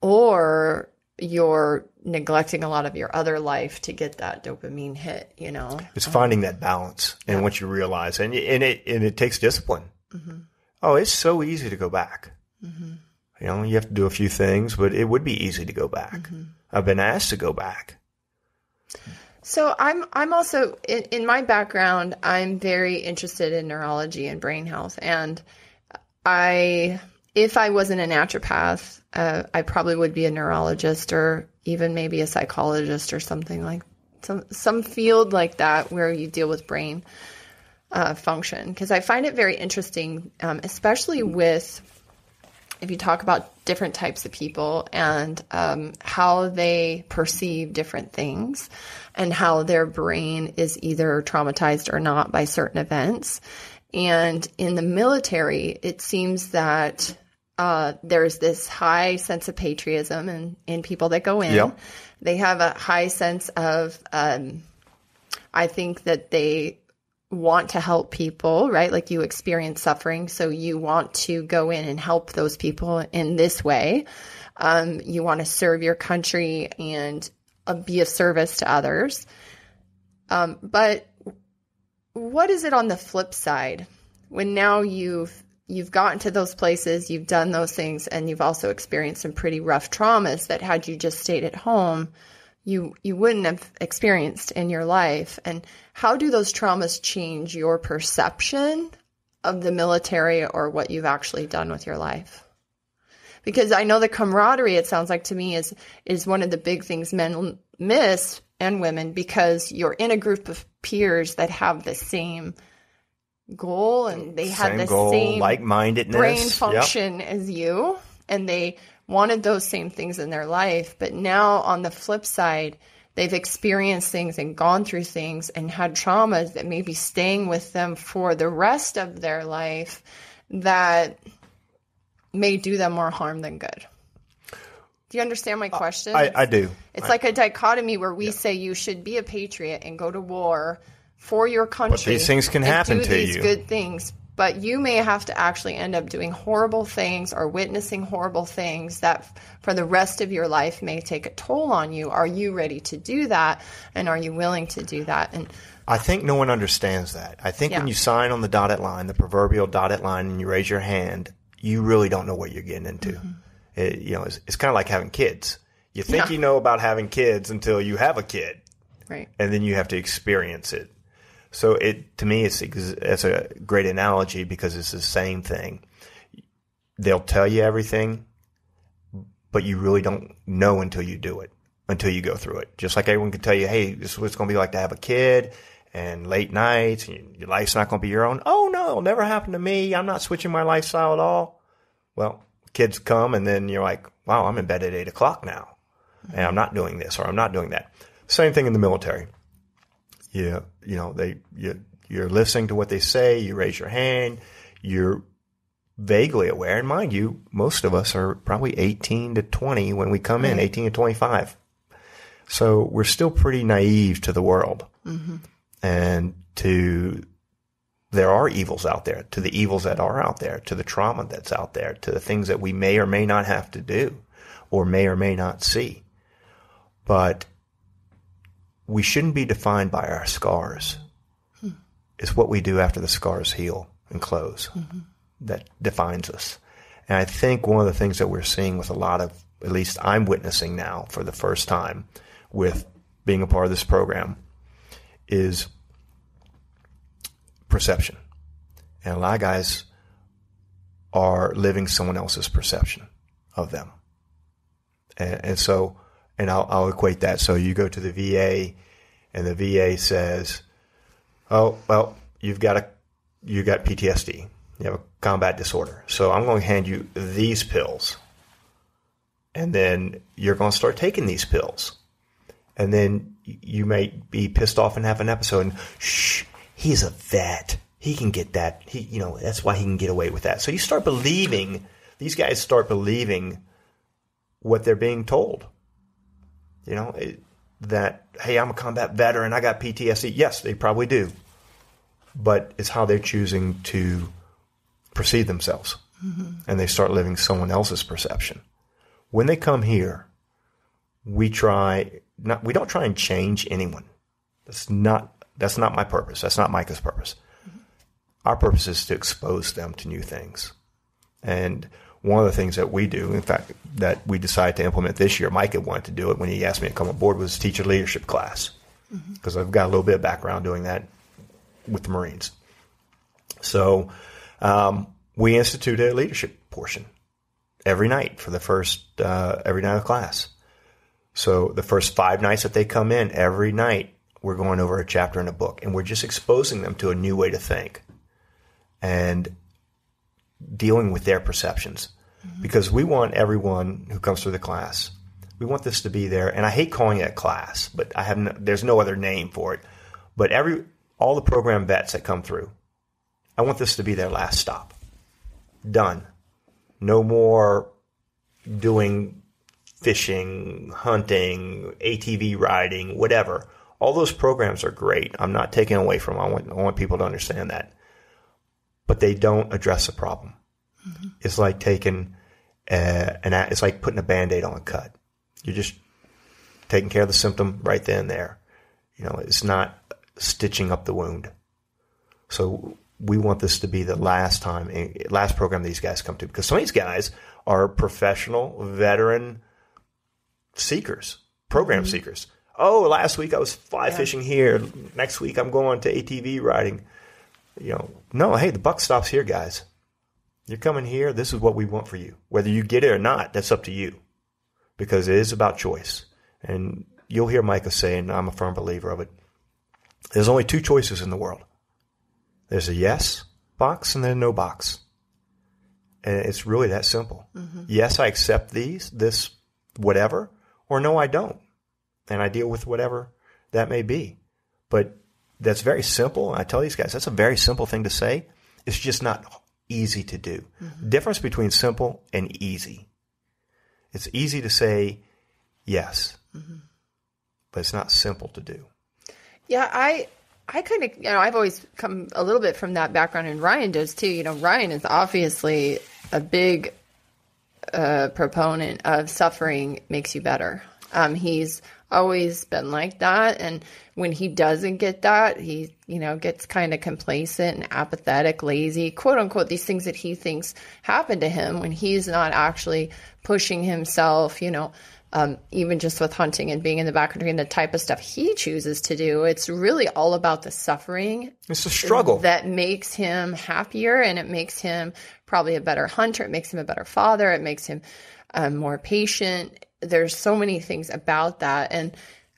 B: or you're neglecting a lot of your other life to get that dopamine hit, you know?
A: It's finding that balance and once you realize, and, and it and it takes discipline. Mm-hmm. Oh, it's so easy to go back. Mm-hmm. You know, you have to do a few things, but it would be easy to go back. Mm-hmm. I've been asked to go back.
B: So I'm I'm also in, in my background I'm very interested in neurology and brain health. And I if I wasn't a naturopath uh, I probably would be a neurologist or even maybe a psychologist or something like some some field like that where you deal with brain uh, function. Because I find it very interesting um, especially with if you talk about different types of people and um, how they perceive different things and how their brain is either traumatized or not by certain events. And in the military, it seems that uh, there's this high sense of patriotism in, in people that go in.
A: Yep.
B: They have a high sense of, um, I think that they want to help people, right? Like you experience suffering, so you want to go in and help those people in this way. Um, you want to serve your country and be of service to others. Um, but what is it on the flip side when now you've you've gotten to those places, you've done those things, and you've also experienced some pretty rough traumas that had you just stayed at home, you you wouldn't have experienced in your life. And how do those traumas change your perception of the military or what you've actually done with your life? Because I know the camaraderie, it sounds like to me, is is one of the big things men miss and women because you're in a group of peers that have the same goal and they had
A: Same
B: the
A: goal,
B: same
A: like-mindedness.
B: brain
A: Yep.
B: function as you and they wanted those same things in their life but now on the flip side they've experienced things and gone through things and had traumas that may be staying with them for the rest of their life that may do them more harm than good do you understand my uh, question
A: I, I do.
B: it's like a dichotomy where we say you should be a patriot and go to war for your country.
A: these things can happen to
B: these
A: you.
B: good things, but you may have to actually end up doing horrible things or witnessing horrible things that f- for the rest of your life may take a toll on you. Are you ready to do that? And are you willing to do that? And
A: I think no one understands that. I think when you sign on the dotted line, the proverbial dotted line, and you raise your hand, you really don't know what you're getting into. It, you know, it's, it's kind of like having kids. You think
B: Mm-hmm. Yeah.
A: you know about having kids until you have a kid,
B: right.
A: and then you have to experience it. So it to me, it's it's a great analogy because it's the same thing. They'll tell you everything, but you really don't know until you do it, until you go through it. Just like everyone can tell you, hey, this is what it's going to be like to have a kid and late nights, and your life's not going to be your own. Oh no, it'll never happen to me. I'm not switching my lifestyle at all. Well, kids come, and then you're like, wow, I'm in bed at eight o'clock now, and I'm not doing this or I'm not doing that. Same thing in the military you you know they you you're listening to what they say you raise your hand you're vaguely aware and mind you most of us are probably 18 to 20 when we come in 18 to 25 so we're still pretty naive to the world mm-hmm. And to there are evils out there to the evils that are out there to the trauma that's out there to the things that we may or may not have to do or may or may not see but we shouldn't be defined by our scars. Hmm. It's what we do after the scars heal and close mm-hmm. that defines us. And I think one of the things that we're seeing with a lot of, at least I'm witnessing now for the first time with being a part of this program, is perception. And a lot of guys are living someone else's perception of them. And, and so, and I'll, I'll equate that. So you go to the VA and the VA says, oh, well, you've got a, you got PTSD. You have a combat disorder. So I'm going to hand you these pills. And then you're going to start taking these pills. And then you may be pissed off and have an episode and shh, he's a vet. He can get that. He, you know, that's why he can get away with that. So you start believing, these guys start believing what they're being told. You know, it, that, hey, I'm a combat veteran. I got PTSD. Yes, they probably do. But it's how they're choosing to perceive themselves. Mm-hmm. And they start living someone else's perception. When they come here, we try not, we don't try and change anyone. That's not, that's not my purpose. That's not Micah's purpose. Mm-hmm. Our purpose is to expose them to new things. And one of the things that we do, in fact, that we decided to implement this year, Micah wanted to do it when he asked me to come aboard, was teach a leadership class. Because mm-hmm. I've got a little bit of background doing that with the Marines. So um, we instituted a leadership portion every night for the first, uh, every night of class. So the first five nights that they come in, every night we're going over a chapter in a book and we're just exposing them to a new way to think and dealing with their perceptions. Mm-hmm. Because we want everyone who comes through the class, we want this to be there. And I hate calling it a class, but I have no, there's no other name for it. But every all the program vets that come through, I want this to be their last stop. Done. No more doing fishing, hunting, ATV riding, whatever. All those programs are great. I'm not taking away from them. I want, I want people to understand that. But they don't address the problem. Mm-hmm. It's like taking uh, an, it's like putting a band-aid on a cut. You're just taking care of the symptom right then and there. You know, it's not stitching up the wound. So we want this to be the last time, last program these guys come to because some of these guys are professional, veteran seekers, program mm-hmm. seekers. Oh, last week I was fly yeah. fishing here. Next week I'm going to ATV riding. You know, no, hey, the buck stops here, guys. You're coming here. This is what we want for you. Whether you get it or not, that's up to you because it is about choice. And you'll hear Micah saying, I'm a firm believer of it. There's only two choices in the world. There's a yes box and then a no box. And it's really that simple. Mm-hmm. Yes, I accept these, this, whatever or no, I don't. And I deal with whatever that may be. But that's very simple. I tell these guys, that's a very simple thing to say. It's just not easy to do. Mm-hmm. Difference between simple and easy. It's easy to say yes, mm-hmm. but it's not simple to do.
B: Yeah, I I kind of, you know, I've always come a little bit from that background, and Ryan does too. You know, Ryan is obviously a big a proponent of suffering makes you better. Um, he's always been like that. And when he doesn't get that, he, you know, gets kind of complacent and apathetic, lazy, quote unquote, these things that he thinks happen to him when he's not actually pushing himself, you know, um, even just with hunting and being in the backcountry and the type of stuff he chooses to do, it's really all about the suffering.
A: It's a struggle
B: that makes him happier and it makes him probably a better hunter. It makes him a better father. It makes him um, more patient. There's so many things about that. And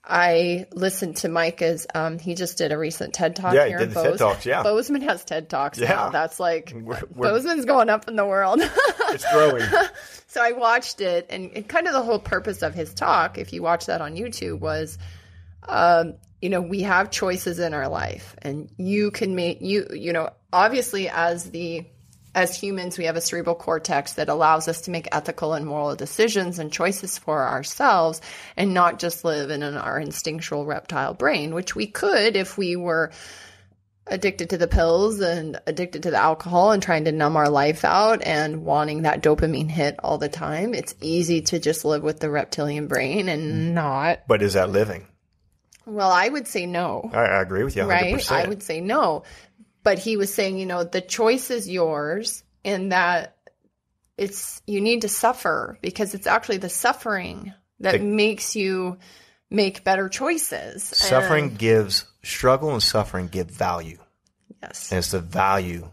B: I listened to Micah's. Um, he just did a recent TED talk
A: yeah,
B: here
A: he
B: did
A: in Bozeman. TED Talks. Yeah,
B: Bozeman has TED Talks yeah. now. That's like we're, we're, Bozeman's going up in the world.
A: it's growing.
B: so I watched it, and, and, kind of the whole purpose of his talk, if you watch that on YouTube, was, um, you know, we have choices in our life, and you can make you, you know, obviously as the as humans, we have a cerebral cortex that allows us to make ethical and moral decisions and choices for ourselves and not just live in an, our instinctual reptile brain, which we could if we were addicted to the pills and addicted to the alcohol and trying to numb our life out and wanting that dopamine hit all the time. It's easy to just live with the reptilian brain and mm. not.
A: But is that living?
B: Well, I would say no.
A: I, I agree with you. 100%.
B: Right? I would say no but he was saying, you know, the choice is yours and that it's you need to suffer because it's actually the suffering that the, makes you make better choices.
A: Suffering and, gives struggle and suffering give value.
B: Yes.
A: And it's the value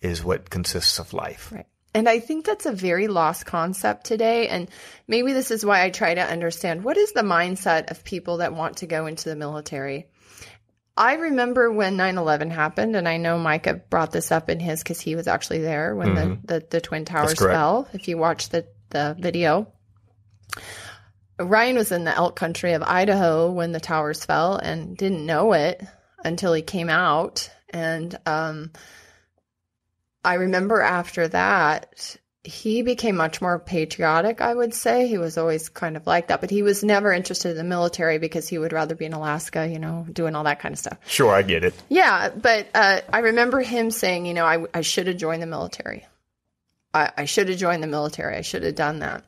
A: is what consists of life.
B: Right. And I think that's a very lost concept today. And maybe this is why I try to understand what is the mindset of people that want to go into the military. I remember when 9 11 happened, and I know Micah brought this up in his because he was actually there when mm-hmm. the, the, the, Twin Towers fell. If you watch the, the video, Ryan was in the elk country of Idaho when the towers fell and didn't know it until he came out. And um, I remember after that, he became much more patriotic, I would say. He was always kind of like that, but he was never interested in the military because he would rather be in Alaska, you know, doing all that kind of stuff.
A: Sure, I get it.
B: Yeah, but uh, I remember him saying, you know, I, I should have joined the military. I, I should have joined the military. I should have done that.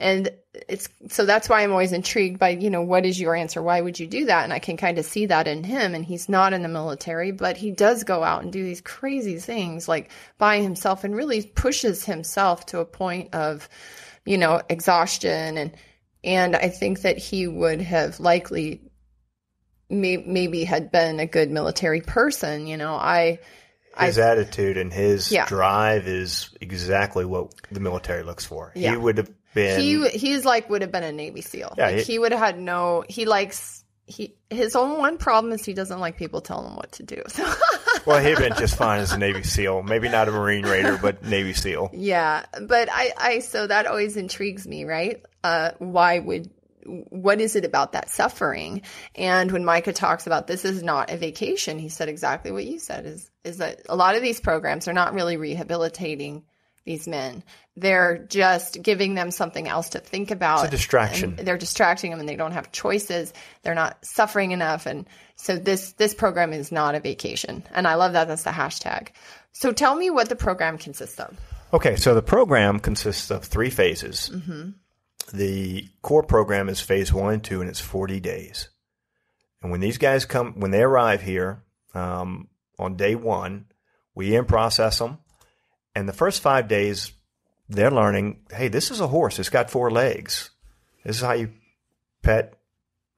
B: And it's so that's why I'm always intrigued by, you know, what is your answer? Why would you do that? And I can kind of see that in him. And he's not in the military, but he does go out and do these crazy things like by himself and really pushes himself to a point of, you know, exhaustion. And, and I think that he would have likely may, maybe had been a good military person. You know, I,
A: his I, attitude and his yeah. drive is exactly what the military looks for. Yeah. He would have been
B: he he's like would have been a Navy SEAL. Yeah, like he, he would have had no. He likes he his only one problem is he doesn't like people telling him what to do. So.
A: well, he'd been just fine as a Navy SEAL. Maybe not a Marine Raider, but Navy SEAL.
B: Yeah, but I I so that always intrigues me, right? Uh, why would what is it about that suffering? And when Micah talks about this is not a vacation, he said exactly what you said is is that a lot of these programs are not really rehabilitating these men. They're just giving them something else to think about.
A: It's a distraction.
B: They're distracting them and they don't have choices. They're not suffering enough. And so this, this program is not a vacation. And I love that. That's the hashtag. So tell me what the program consists of.
A: Okay. So the program consists of three phases. Mm-hmm. The core program is phase one and two, and it's 40 days. And when these guys come, when they arrive here um, on day one, we in process them and the first five days, they're learning, hey, this is a horse. It's got four legs. This is how you pet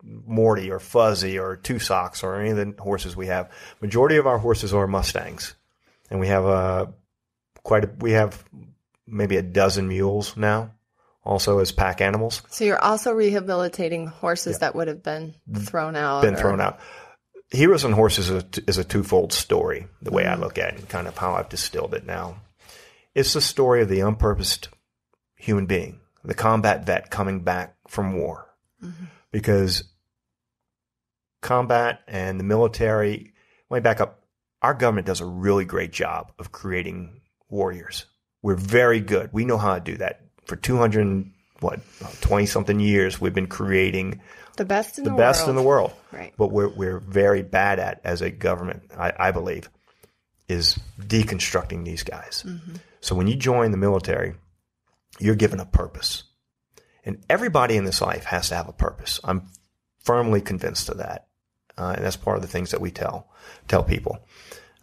A: Morty or Fuzzy or Two Socks or any of the horses we have. Majority of our horses are Mustangs, and we have a quite a, we have maybe a dozen mules now, also as pack animals.
B: So you're also rehabilitating horses yeah. that would have been thrown out.
A: Been or... thrown out. Heroes and Horses is a, is a twofold story, the way mm-hmm. I look at it, and kind of how I've distilled it now. It's the story of the unpurposed human being, the combat vet coming back from war. Mm-hmm. Because combat and the military, let me back up. Our government does a really great job of creating warriors. We're very good. We know how to do that. For 200, what, 20 something years, we've been creating
B: the best in the,
A: the best
B: world.
A: in the world.
B: Right.
A: But we're, we're very bad at as a government, I, I believe, is deconstructing these guys. Mm-hmm. So when you join the military, you're given a purpose. And everybody in this life has to have a purpose. I'm firmly convinced of that. Uh, and that's part of the things that we tell, tell people.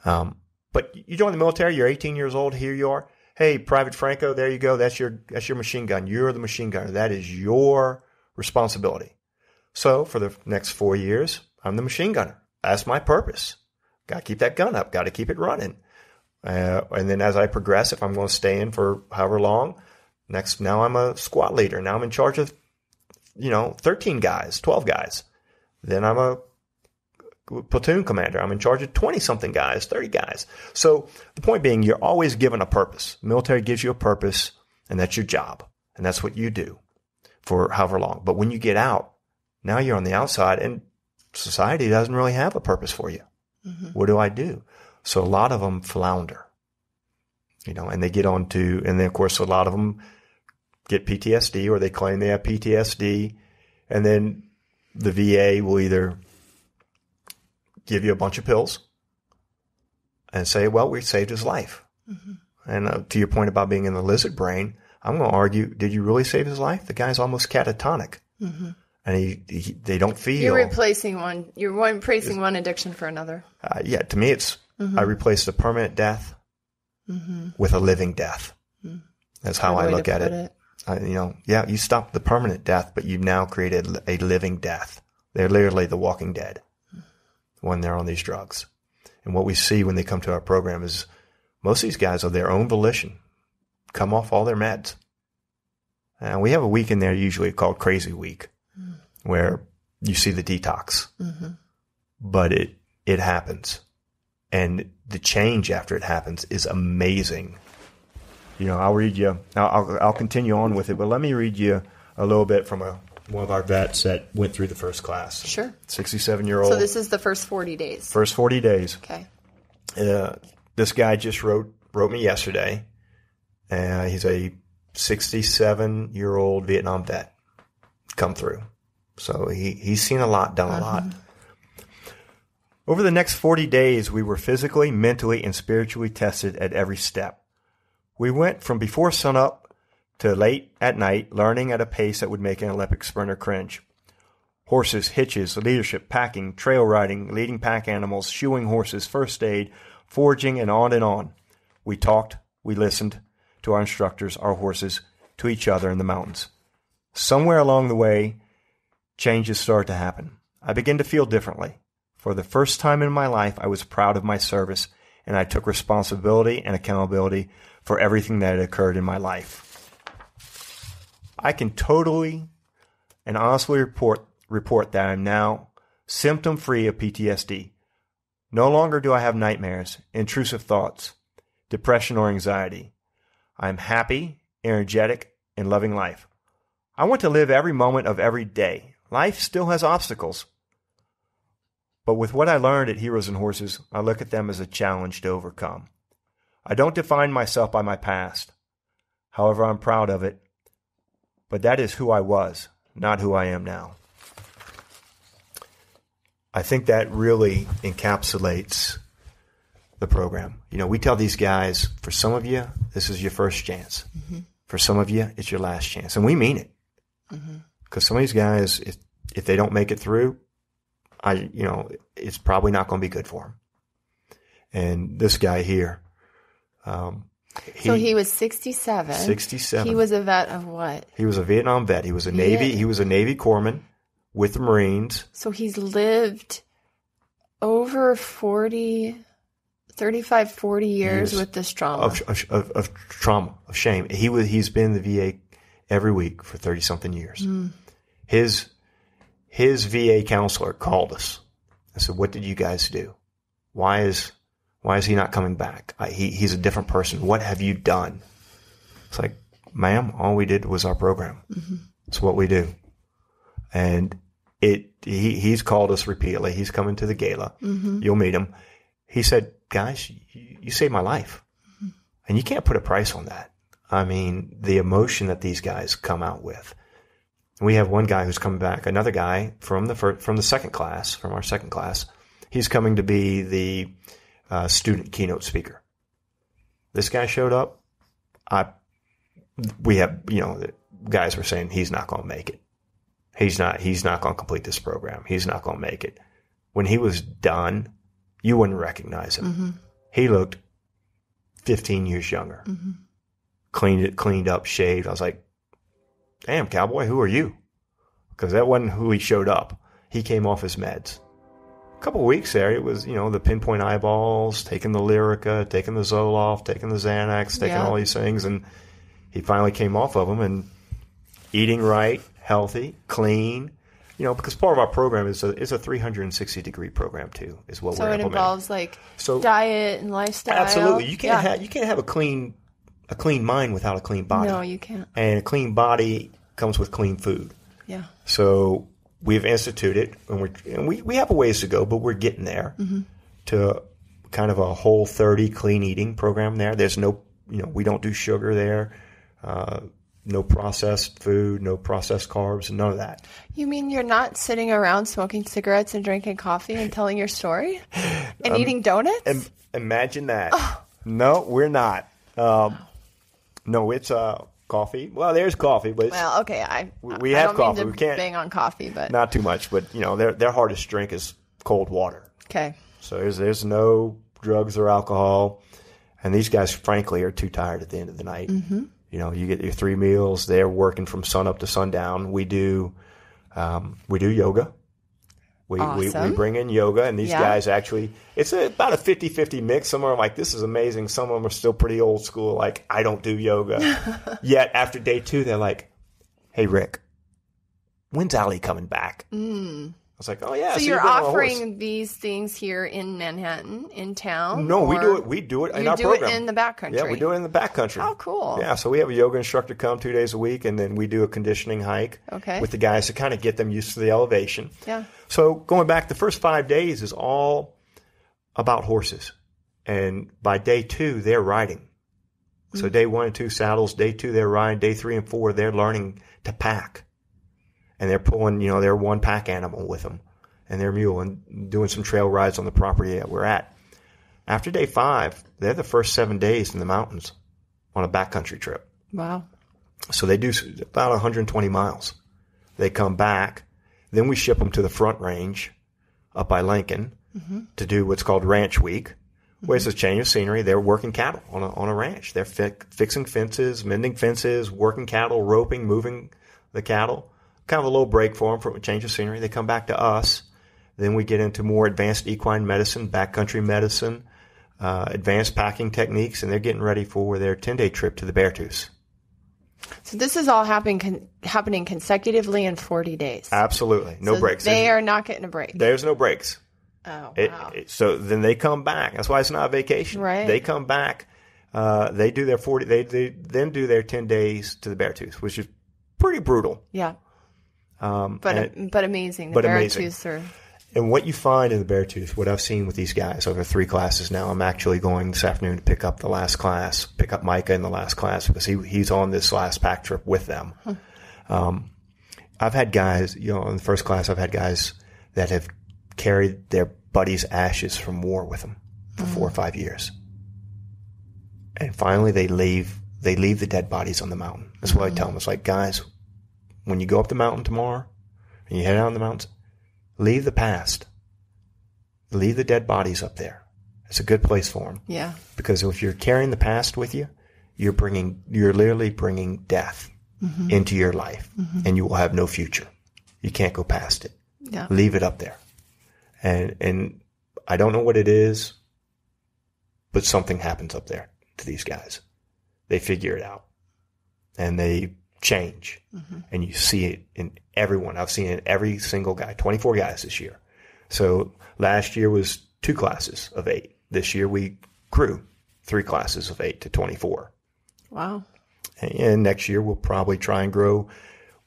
A: Um, but you join the military, you're 18 years old, here you are. Hey, Private Franco, there you go. That's your, that's your machine gun. You're the machine gunner. That is your responsibility. So for the next four years, I'm the machine gunner. That's my purpose. Got to keep that gun up. Got to keep it running. Uh, and then as I progress, if I'm going to stay in for however long, next now I'm a squad leader. Now I'm in charge of, you know, 13 guys, 12 guys. Then I'm a platoon commander. I'm in charge of 20 something guys, 30 guys. So the point being, you're always given a purpose. military gives you a purpose, and that's your job. And that's what you do for however long. But when you get out, now you're on the outside, and society doesn't really have a purpose for you. Mm-hmm. What do I do? So a lot of them flounder, you know, and they get on to, and then of course a lot of them get PTSD or they claim they have PTSD. And then the VA will either give you a bunch of pills and say, well, we saved his life. Mm-hmm. And uh, to your point about being in the lizard brain, I'm going to argue, did you really save his life? The guy's almost catatonic. Mm-hmm. And he, he, they don't feel.
B: You're replacing one. You're replacing one addiction for another.
A: Uh, yeah, to me, it's Mm-hmm. I replaced a permanent death mm-hmm. with a living death. Mm-hmm. That's how I look at it. it. I, you know, yeah, you stopped the permanent death, but you've now created a living death. They're literally the walking dead when they're on these drugs. And what we see when they come to our program is most of these guys are their own volition come off all their meds. And we have a week in there usually called Crazy Week, where you see the detox, but it it happens, and the change after it happens is amazing. You know, I'll read you. I'll, I'll, I'll continue on with it, but let me read you a little bit from a one of our vets that went through the first class.
B: Sure.
A: Sixty-seven year old.
B: So this is the first 40 days.
A: first forty days.
B: Okay.
A: Uh, this guy just wrote wrote me yesterday. Uh, he's a 67 year old Vietnam vet come through. So he, he's seen a lot, done a lot. Over the next 40 days, we were physically, mentally, and spiritually tested at every step. We went from before sunup to late at night, learning at a pace that would make an Olympic sprinter cringe. Horses, hitches, leadership, packing, trail riding, leading pack animals, shoeing horses, first aid, foraging, and on and on. We talked, we listened to our instructors, our horses, to each other in the mountains. Somewhere along the way, changes started to happen. I began to feel differently. For the first time in my life, I was proud of my service, and I took responsibility and accountability for everything that had occurred in my life. I can totally and honestly report report that I'm now symptom free of PTSD. No longer do I have nightmares, intrusive thoughts, depression, or anxiety. I am happy, energetic, and loving life. I want to live every moment of every day. Life still has obstacles. But with what I learned at Heroes and Horses, I look at them as a challenge to overcome. I don't define myself by my past. However, I'm proud of it. But that is who I was, not who I am now. I think that really encapsulates the program. You know, we tell these guys, for some of you, this is your first chance. Mm-hmm. For some of you, it's your last chance. And we mean it. Mm-hmm. Because some of these guys, if, if they don't make it through, I, you know, it's probably not going to be good for him. And this guy here, um,
B: so he was 67.
A: 67.
B: He was a vet of what?
A: He was a Vietnam vet. He was a Navy. He was a Navy corpsman with the Marines.
B: So he's lived over 40, 35, 40 years
A: Years
B: with this trauma.
A: of, of, of, trauma, of shame. He was he's been in the VA every week for thirty something years. His his VA counselor called us. I said, "What did you guys do? Why is why is he not coming back? I, he he's a different person. What have you done?" It's like, "Ma'am, all we did was our program. Mm-hmm. It's what we do." And it he he's called us repeatedly. He's coming to the gala. Mm-hmm. You'll meet him. He said, "Guys, you, you saved my life." Mm-hmm. And you can't put a price on that. I mean, the emotion that these guys come out with. We have one guy who's coming back, another guy from the fir- from the second class, from our second class. He's coming to be the uh, student keynote speaker. This guy showed up. I, we have, you know, the guys were saying he's not going to make it. He's not. He's not going to complete this program. He's not going to make it. When he was done, you wouldn't recognize him. He looked 15 years younger. Cleaned it, cleaned up, shaved. I was like, damn, cowboy, who are you? Because that wasn't who he showed up. He came off his meds. A couple weeks there, it was, you know, the pinpoint eyeballs, taking the Lyrica, taking the Zoloft, taking the Xanax, taking
B: Yeah.
A: all these things. And he finally came off of them and eating right, healthy, clean. You know, because part of our program is a, is a 360 degree program too, is what
B: so
A: we're
B: So
A: it
B: involves like
A: So-
B: diet and lifestyle.
A: Absolutely, you can't
B: Yeah.
A: have you can't have a clean a clean mind without a clean body,
B: No, you can't.
A: and a clean body comes with clean food.
B: Yeah.
A: So we've instituted, and we and we we have a ways to go, but we're getting there to kind of a Whole30 clean eating program. There, there's no you know we don't do sugar there, uh, no processed food, no processed carbs, none of that.
B: You mean you're not sitting around smoking cigarettes and drinking coffee and telling your story and eating donuts?
A: Im- imagine that. No, we're not. Um, no, it's uh, coffee. Well, there's coffee, but
B: well, okay, I
A: We- we
B: I
A: have coffee. We can't-
B: bang on coffee, but
A: not too much. But you know, their their hardest drink is cold water.
B: okay.
A: So there's there's no drugs or alcohol, and these guys, frankly, are too tired at the end of the night. Mm-hmm. You know, you get your three meals. They're working from sun up to sundown. We do um, we do yoga. We, we,
B: Awesome.
A: we bring in yoga, and these
B: Yeah.
A: guys actually, it's a, about a 50 50 mix. Some are like, this is amazing. Some of them are still pretty old school, like, I don't do yoga. Yet after day two, they're like, hey, Rick, when's Ali coming back? I was like, oh, yeah.
B: So
A: you've
B: you're
A: been on a horse."
B: offering these things here in Manhattan, in town?
A: No, we do it. We do it in
B: You
A: our
B: do
A: program.
B: it in the backcountry.
A: Yeah, we do it in the backcountry.
B: Oh, cool.
A: Yeah, so we have a yoga instructor come two days a week, and then we do a conditioning hike
B: Okay.
A: with the guys to kind of get them used to the elevation.
B: Yeah.
A: So going back, the first five days is all about horses, and by day two they're riding. So mm-hmm. day one and two saddles, day two they're riding, day three and four they're learning to pack, and they're pulling you know their one pack animal with them, and their mule, and doing some trail rides on the property that we're at. After day five, they're the first seven days in the mountains on a backcountry trip.
B: Wow.
A: So they do about 120 miles. They come back. Then we ship them to the front range up by Lincoln mm-hmm. to do what's called Ranch Week, where it's a mm-hmm. change of scenery. They're working cattle on a, on a ranch. They're fi- fixing fences, mending fences, working cattle, roping, moving the cattle. Kind of a little break for them from a change of scenery. They come back to us. Then we get into more advanced equine medicine, backcountry medicine, uh, advanced packing techniques, and they're getting ready for their 10 day trip to the Beartooth.
B: So this is all happening con- happening consecutively in 40 days.
A: Absolutely. No
B: So
A: breaks.
B: They are not getting a break.
A: There's no breaks.
B: Oh,
A: It-
B: wow.
A: it- so then they come back. That's why it's not a vacation.
B: Right.
A: They come back. Uh, they do their 40, they, they then do their 10 days to the Beartooth, which is pretty brutal.
B: yeah.
A: Um,
B: But
A: and,
B: but amazing. The
A: but
B: bear
A: amazing.
B: tooths are
A: and what you find in the Beartooth, what I've seen with these guys over three classes now, I'm actually going this afternoon to pick up the last class, pick up Micah in the last class because he, he's on this last pack trip with them. Um, I've had guys, you know, in the first class, I've had guys that have carried their buddies' ashes from war with them for four or five years. And finally they leave, they leave the dead bodies on the mountain. That's what I tell them. It's like, guys, when you go up the mountain tomorrow and you head out on the mountains, leave the past. Leave the dead bodies up there. It's a good place for them
B: yeah.
A: because if you're carrying the past with you, you're bringing, you're literally bringing death mm-hmm. into your life mm-hmm. and you will have no future. You can't go past it.
B: Yeah.
A: Leave it up there. And, and I don't know what it is, but something happens up there to these guys. They figure it out and they change and you see it in everyone. I've seen it in every single guy, 24 guys this year. So last year was two classes of eight. This year we grew three classes of eight to 24.
B: Wow.
A: And next year we'll probably try and grow.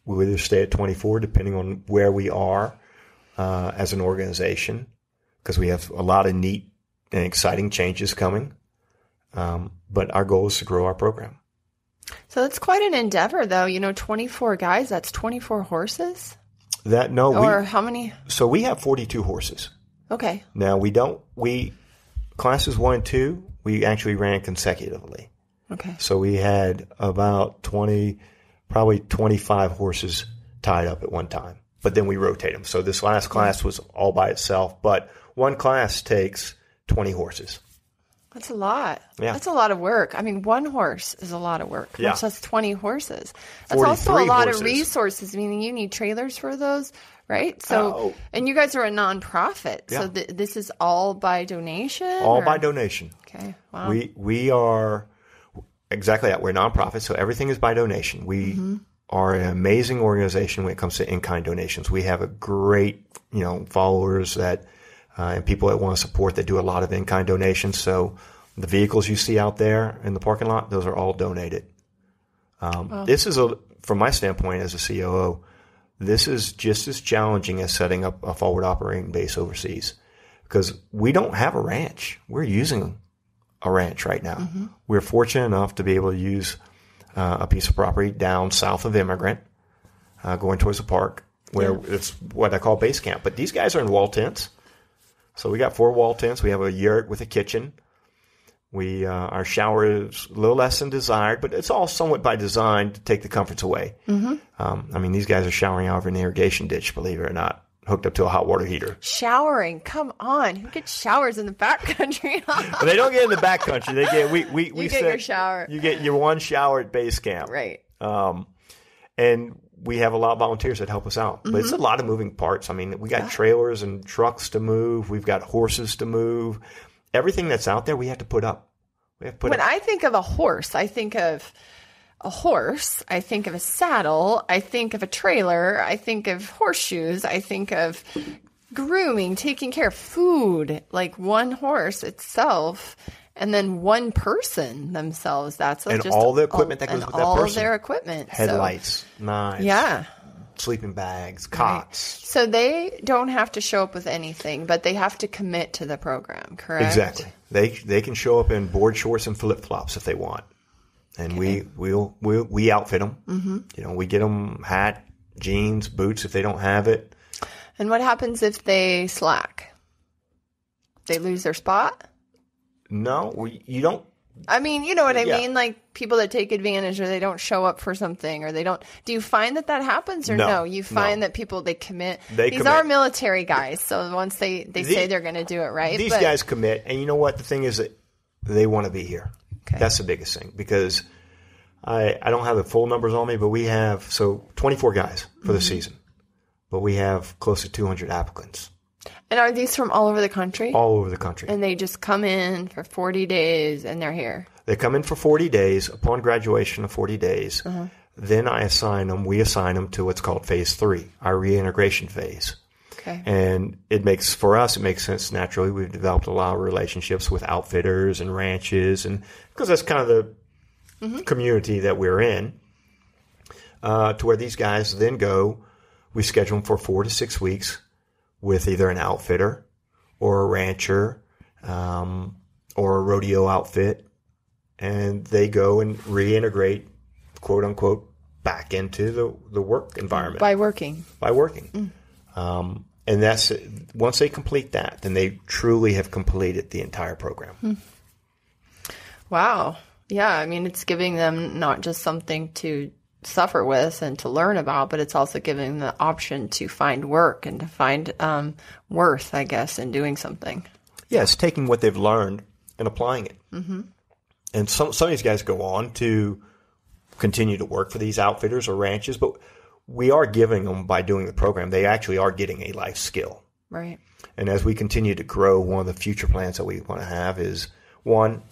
A: We'll either stay at 24 depending on where we are uh, as an organization because we have a lot of neat and exciting changes coming. Um, but our goal is to grow our program.
B: So that's quite an endeavor, though. You know, 24 guys, that's 24 horses?
A: That no,
B: Or
A: we,
B: how many?
A: so we have 42 horses.
B: Okay.
A: Now we don't we classes one and two we actually ran consecutively.
B: Okay.
A: So we had about 20, probably 25 horses tied up at one time, but then we rotate them. So this last class was all by itself, but one class takes 20 horses.
B: That's a lot.
A: Yeah.
B: That's a lot of work. I mean, one horse is a lot of work.
A: Yeah.
B: Much less 20 horses. That's also a lot
A: horses.
B: of resources. meaning you need trailers for those, right? So,
A: Oh.
B: and you guys are a nonprofit. So th- this is all by donation?
A: All
B: or-
A: by donation.
B: Okay. Wow.
A: We we are exactly that. We're a nonprofit, so everything is by donation. We
B: Mm-hmm.
A: are an amazing organization when it comes to in kind donations. We have a great you know followers that uh, and people that want to support that do a lot of in kind donations. So the vehicles you see out there in the parking lot, those are all donated. Um, This is a from my standpoint as a COO. This is just as challenging as setting up a forward operating base overseas because we don't have a ranch. We're using a ranch right now. We're fortunate enough to be able to use uh, a piece of property down south of Emigrant, uh, going towards the park, where it's what I call base camp. But these guys are in wall tents. So we got four wall tents. We have a yurt with a kitchen. We uh, our shower is a little less than desired, but it's all somewhat by design to take the comforts away. Mm-hmm. Um, I mean, these guys are showering out of an irrigation ditch, believe it or not, hooked up to a hot water heater.
B: Showering. Come on. Who gets showers in the backcountry?
A: But they don't get in the back country. They get we we we
B: You get
A: said-
B: your shower.
A: You get your one shower at base camp.
B: right.
A: Um, and we have a lot of volunteers that help us out. But it's a mm-hmm. lot of moving parts. I mean, we got trailers and trucks to move. We've got horses to move. Everything that's out there, we have to put up. We have to put
B: When
A: up.
B: I think of a horse, I think of a horse. I think of a saddle. I think of a trailer. I think of horseshoes. I think of grooming, taking care of food, like one horse itself. And then one person themselves. That's
A: And
B: just
A: all the equipment that goes with that
B: all
A: person.
B: their equipment. So-
A: Headlights, knives,
B: yeah.
A: sleeping bags, cots.
B: So they don't have to show up with anything, but they have to commit to the program, correct?
A: Exactly. They they can show up in board shorts and flip flops if they want, and we we'll, we'll we outfit them. Mm-hmm. You know, we get them hat, jeans, boots if they don't have it.
B: And what happens if they slack? They lose their spot?
A: No, you don't.
B: I mean, you know what I
A: Yeah.
B: mean? Like people that take advantage or they don't show up for something or they don't. Do you find that that happens or no?
A: No,
B: You find
A: no.
B: that people, they commit.
A: They
B: These
A: commit.
B: are military guys. So once they, they say they're going to do it right.
A: These
B: but-
A: guys commit, and you know what? The thing is that they want to be here.
B: Okay.
A: That's the biggest thing because I I don't have the full numbers on me, but we have so 24 guys for the
B: Mm-hmm.
A: season, but we have close to 200 applicants
B: And are these from all over the country?
A: all over the country.
B: and they just come in for 40 days and they're here.
A: They come in for 40 days. Upon graduation of 40 days,
B: Uh-huh.
A: then I assign them, we assign them to what's called phase three, our reintegration phase.
B: Okay.
A: And it makes, for us, it makes sense naturally. We've developed a lot of relationships with outfitters and ranches, and because that's kind of the community that we're in, uh, to where these guys then go, we schedule them for four to six weeks with either an outfitter or a rancher um, or a rodeo outfit, and they go and reintegrate, quote unquote, back into the, the work environment
B: By working.
A: by working. Um, and that's once they complete that, then they truly have completed the entire program.
B: Wow. Yeah, I mean, it's giving them not just something to suffer with and to learn about, but it's also giving them the option to find work and to find um, worth, I guess, in doing something.
A: Yeah, it's taking what they've learned and applying it. Mm-hmm. And some some of these guys go on to continue to work for these outfitters or ranches, but we are giving them by doing the program. They actually are getting a life skill.
B: Right.
A: And as we continue to grow, one of the future plans that we want to have is one,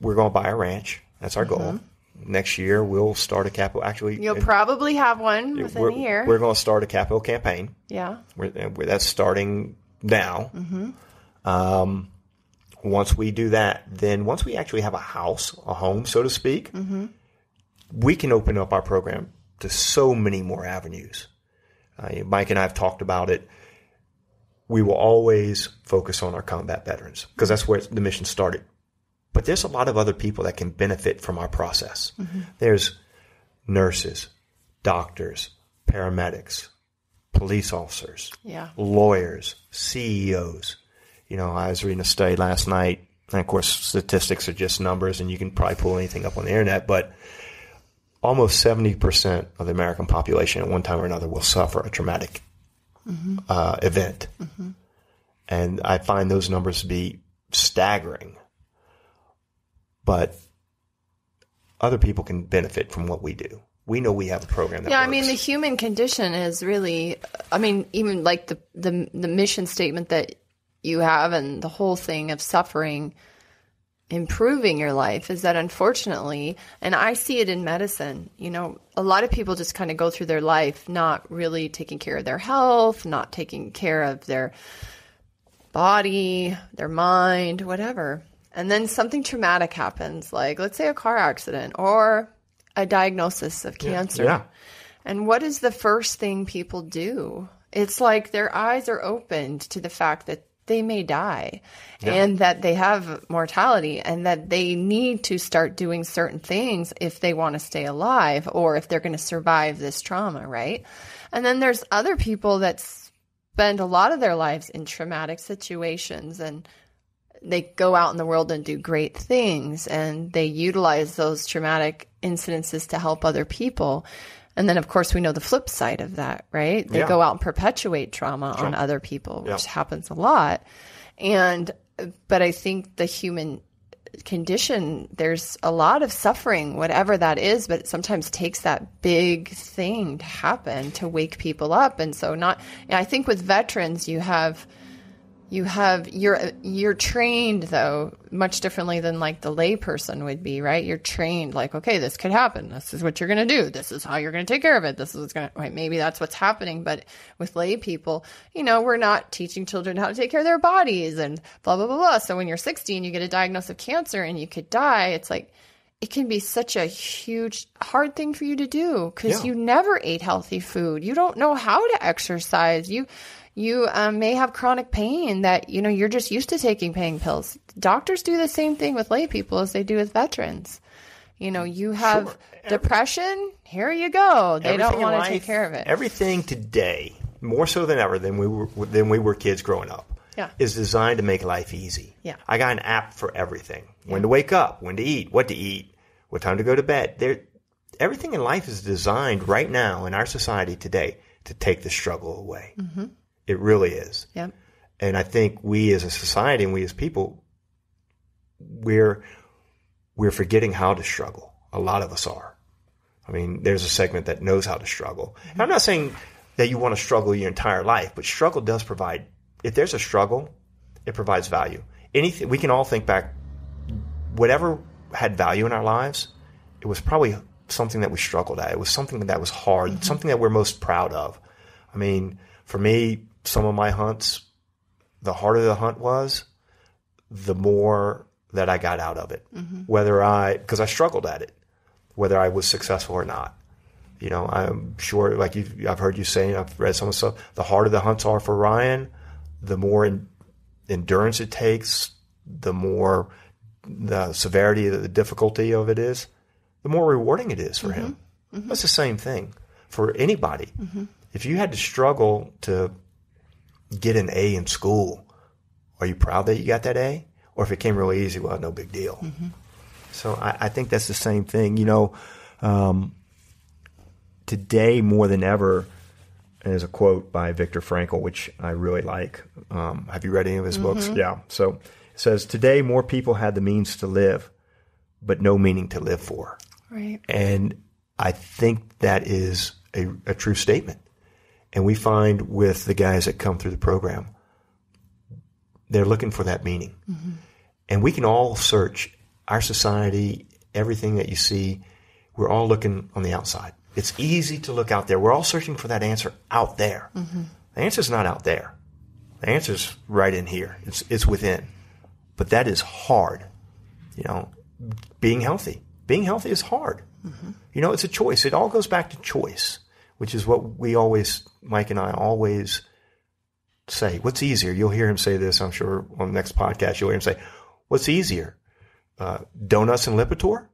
A: we're going to buy a ranch. That's our goal. Next year, we'll start a capital. Actually,
B: You'll probably have one within a year.
A: we're going to start a capital campaign.
B: yeah.
A: We're, we're, that's starting now. Um, once we do that, then once we actually have a house, a home, so to speak, we can open up our program to so many more avenues. Uh, Mike and I have talked about it. We will always focus on our combat veterans because that's where the mission started. But there's a lot of other people that can benefit from our process. There's nurses, doctors, paramedics, police officers,
B: Yeah.
A: lawyers, CEOs. You know, I was reading a study last night, and of course, statistics are just numbers, and you can probably pull anything up on the internet, but almost 70% of the American population at one time or another will suffer a traumatic uh, event. And I find those numbers to be staggering. But other people can benefit from what we do. We know we have a program that
B: Yeah,
A: works.
B: I mean the human condition is really I mean even like the the the mission statement that you have and the whole thing of suffering improving your life is that unfortunately and I see it in medicine, you know, a lot of people just kind of go through their life not really taking care of their health, not taking care of their body, their mind, whatever. And then something traumatic happens, like let's say a car accident or a diagnosis of cancer.
A: yeah.
B: And what is the first thing people do? It's like their eyes are opened to the fact that they may die and that they have mortality and that they need to start doing certain things if they want to stay alive or if they're going to survive this trauma, right? And then there's other people that spend a lot of their lives in traumatic situations and they go out in the world and do great things and they utilize those traumatic incidences to help other people. And then, of course, we know the flip side of that, right? They
A: Yeah.
B: go out and perpetuate trauma on other people, which
A: Yeah.
B: happens a lot. And, but I think the human condition, there's a lot of suffering, whatever that is, but it sometimes takes that big thing to happen to wake people up. And so, not, I think with veterans, you have you have you're you're trained though much differently than like the lay person would be right? You're trained like okay this could happen. This is what you're going to do. This is how you're going to take care of it. This is what's going to right maybe that's what's happening. But with lay people you know we're not teaching children how to take care of their bodies and blah blah blah blah. So when you're 16 you get a diagnosis of cancer and you could die. It's like it can be such a huge hard thing for you to do because
A: Yeah.
B: you never ate healthy food. You don't know how to exercise. You you um, may have chronic pain that you know you're just used to taking pain pills. Doctors do the same thing with lay people as they do with veterans. You know, you have
A: Sure.
B: depression. Here you go. They don't want to take care of it.
A: Everything today, more so than ever than we were than we were kids growing up,
B: Yeah.
A: is designed to make life easy.
B: Yeah.
A: I got an app for everything: when to wake up, when to eat, what to eat, what time to go to bed. There, everything in life is designed right now in our society today to take the struggle away.
B: Mm-hmm.
A: It really is.
B: Yep.
A: And I think we as a society and we as people, we're we're forgetting how to struggle. A lot of us are. I mean, there's a segment that knows how to struggle. And I'm not saying that you want to struggle your entire life, but struggle does provide. If there's a struggle, it provides value. Anything we can all think back. Whatever had value in our lives, it was probably something that we struggled at. It was something that was hard, mm-hmm. something that we're most proud of. I mean, for me, some of my hunts, the harder the hunt was, the more that I got out of it. Mm-hmm. Whether I, because I struggled at it, whether I was successful or not. You know, I'm sure, like you've, I've heard you saying, I've read some of the stuff. The harder the hunts are for Ryan, the more in, endurance it takes, the more the severity, of the difficulty of it is, the more rewarding it is for mm-hmm. him. Mm-hmm. That's the same thing for anybody. If you had to struggle to get an A in school, are you proud that you got that A? Or if it came really easy, well, no big deal. So I, I think that's the same thing. You know, um, today more than ever, and there's a quote by Viktor Frankl, which I really like. Um, have you read any of his books? Yeah. So it says, Today more people had the means to live, but no meaning to live for.
B: Right.
A: And I think that is a, a true statement. And we find with the guys that come through the program, they're looking for that meaning. Mm-hmm. And we can all search our society, everything that you see, we're all looking on the outside. It's easy to look out there. We're all searching for that answer out there. Mm-hmm. The answer's not out there. The answer's right in here. It's it's within. But that is hard. You know, being healthy. Being healthy is hard. Mm-hmm. You know, it's a choice. It all goes back to choice, which is what we always, Mike and I always say. What's easier? You'll hear him say this, I'm sure, on the next podcast. You'll hear him say, What's easier? Uh, donuts and Lipitor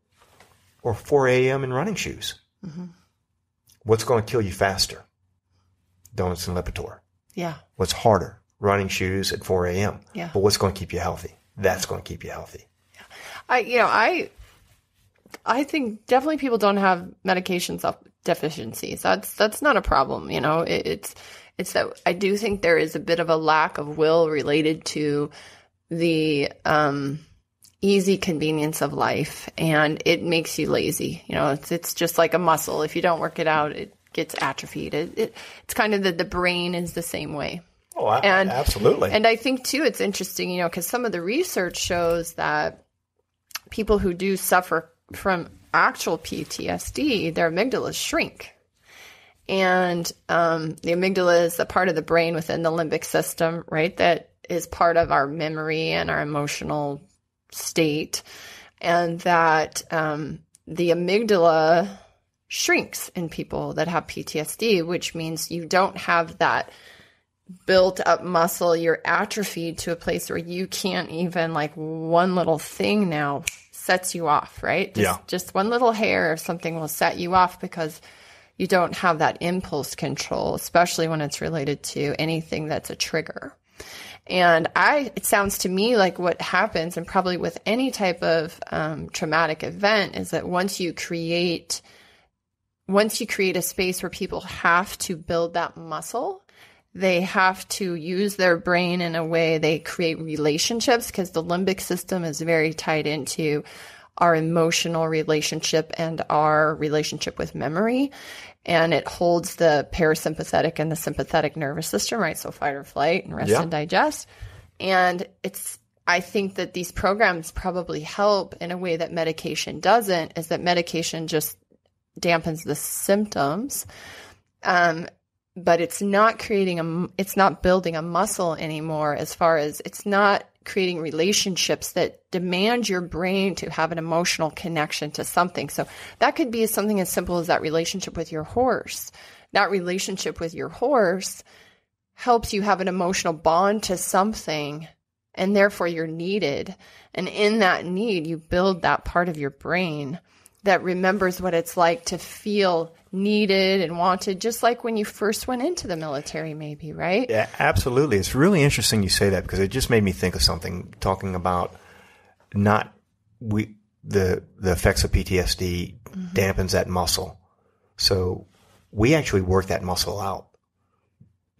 A: or 4 a.m. in running shoes? What's going to kill you faster? Donuts and Lipitor.
B: Yeah.
A: What's harder? Running shoes at 4 a.m.
B: Yeah.
A: But what's going to keep you healthy? That's going to keep you healthy.
B: I you know I I think definitely people don't have medication self deficiencies. That's that's not a problem. You know, it, it's it's that I do think there is a bit of a lack of will related to the um, easy convenience of life, and it makes you lazy. You know, it's it's just like a muscle. If you don't work it out, it gets atrophied. It, it it's kind of the the brain is the same way.
A: Oh, I,
B: And-
A: absolutely.
B: And I think too, it's interesting, you know, because some of the research shows that people who do suffer from actual PTSD, their amygdalas shrink. And um, the amygdala is the part of the brain within the limbic system, right? That is part of our memory and our emotional state. And that um, the amygdala shrinks in people that have PTSD, which means you don't have that built up muscle, you're atrophied to a place where you can't even like one little thing now sets you off, right? Just,
A: Yeah.
B: Just one little hair or something will set you off because you don't have that impulse control, especially when it's related to anything that's a trigger. And I, it sounds to me like what happens, and probably with any type of um, traumatic event, is that once you create, once you create a space where people have to build that muscle, they have to use their brain in a way they create relationships because the limbic system is very tied into our emotional relationship and our relationship with memory. And it holds the parasympathetic and the sympathetic nervous system, right? So fight or flight and rest
A: Yeah.
B: and digest. And it's, I think that these programs probably help in a way that medication doesn't, is that medication just dampens the symptoms. Um, but it's not creating a, it's not building a muscle anymore as far as it's not creating relationships that demand your brain to have an emotional connection to something. So that could be something as simple as that relationship with your horse. That relationship with your horse helps you have an emotional bond to something and therefore you're needed. And in that need, you build that part of your brain that remembers what it's like to feel needed and wanted, just like when you first went into the military, maybe, right?
A: Yeah, absolutely. It's really interesting you say that because it just made me think of something talking about not we the the effects of PTSD mm-hmm. dampens that muscle. So we actually work that muscle out.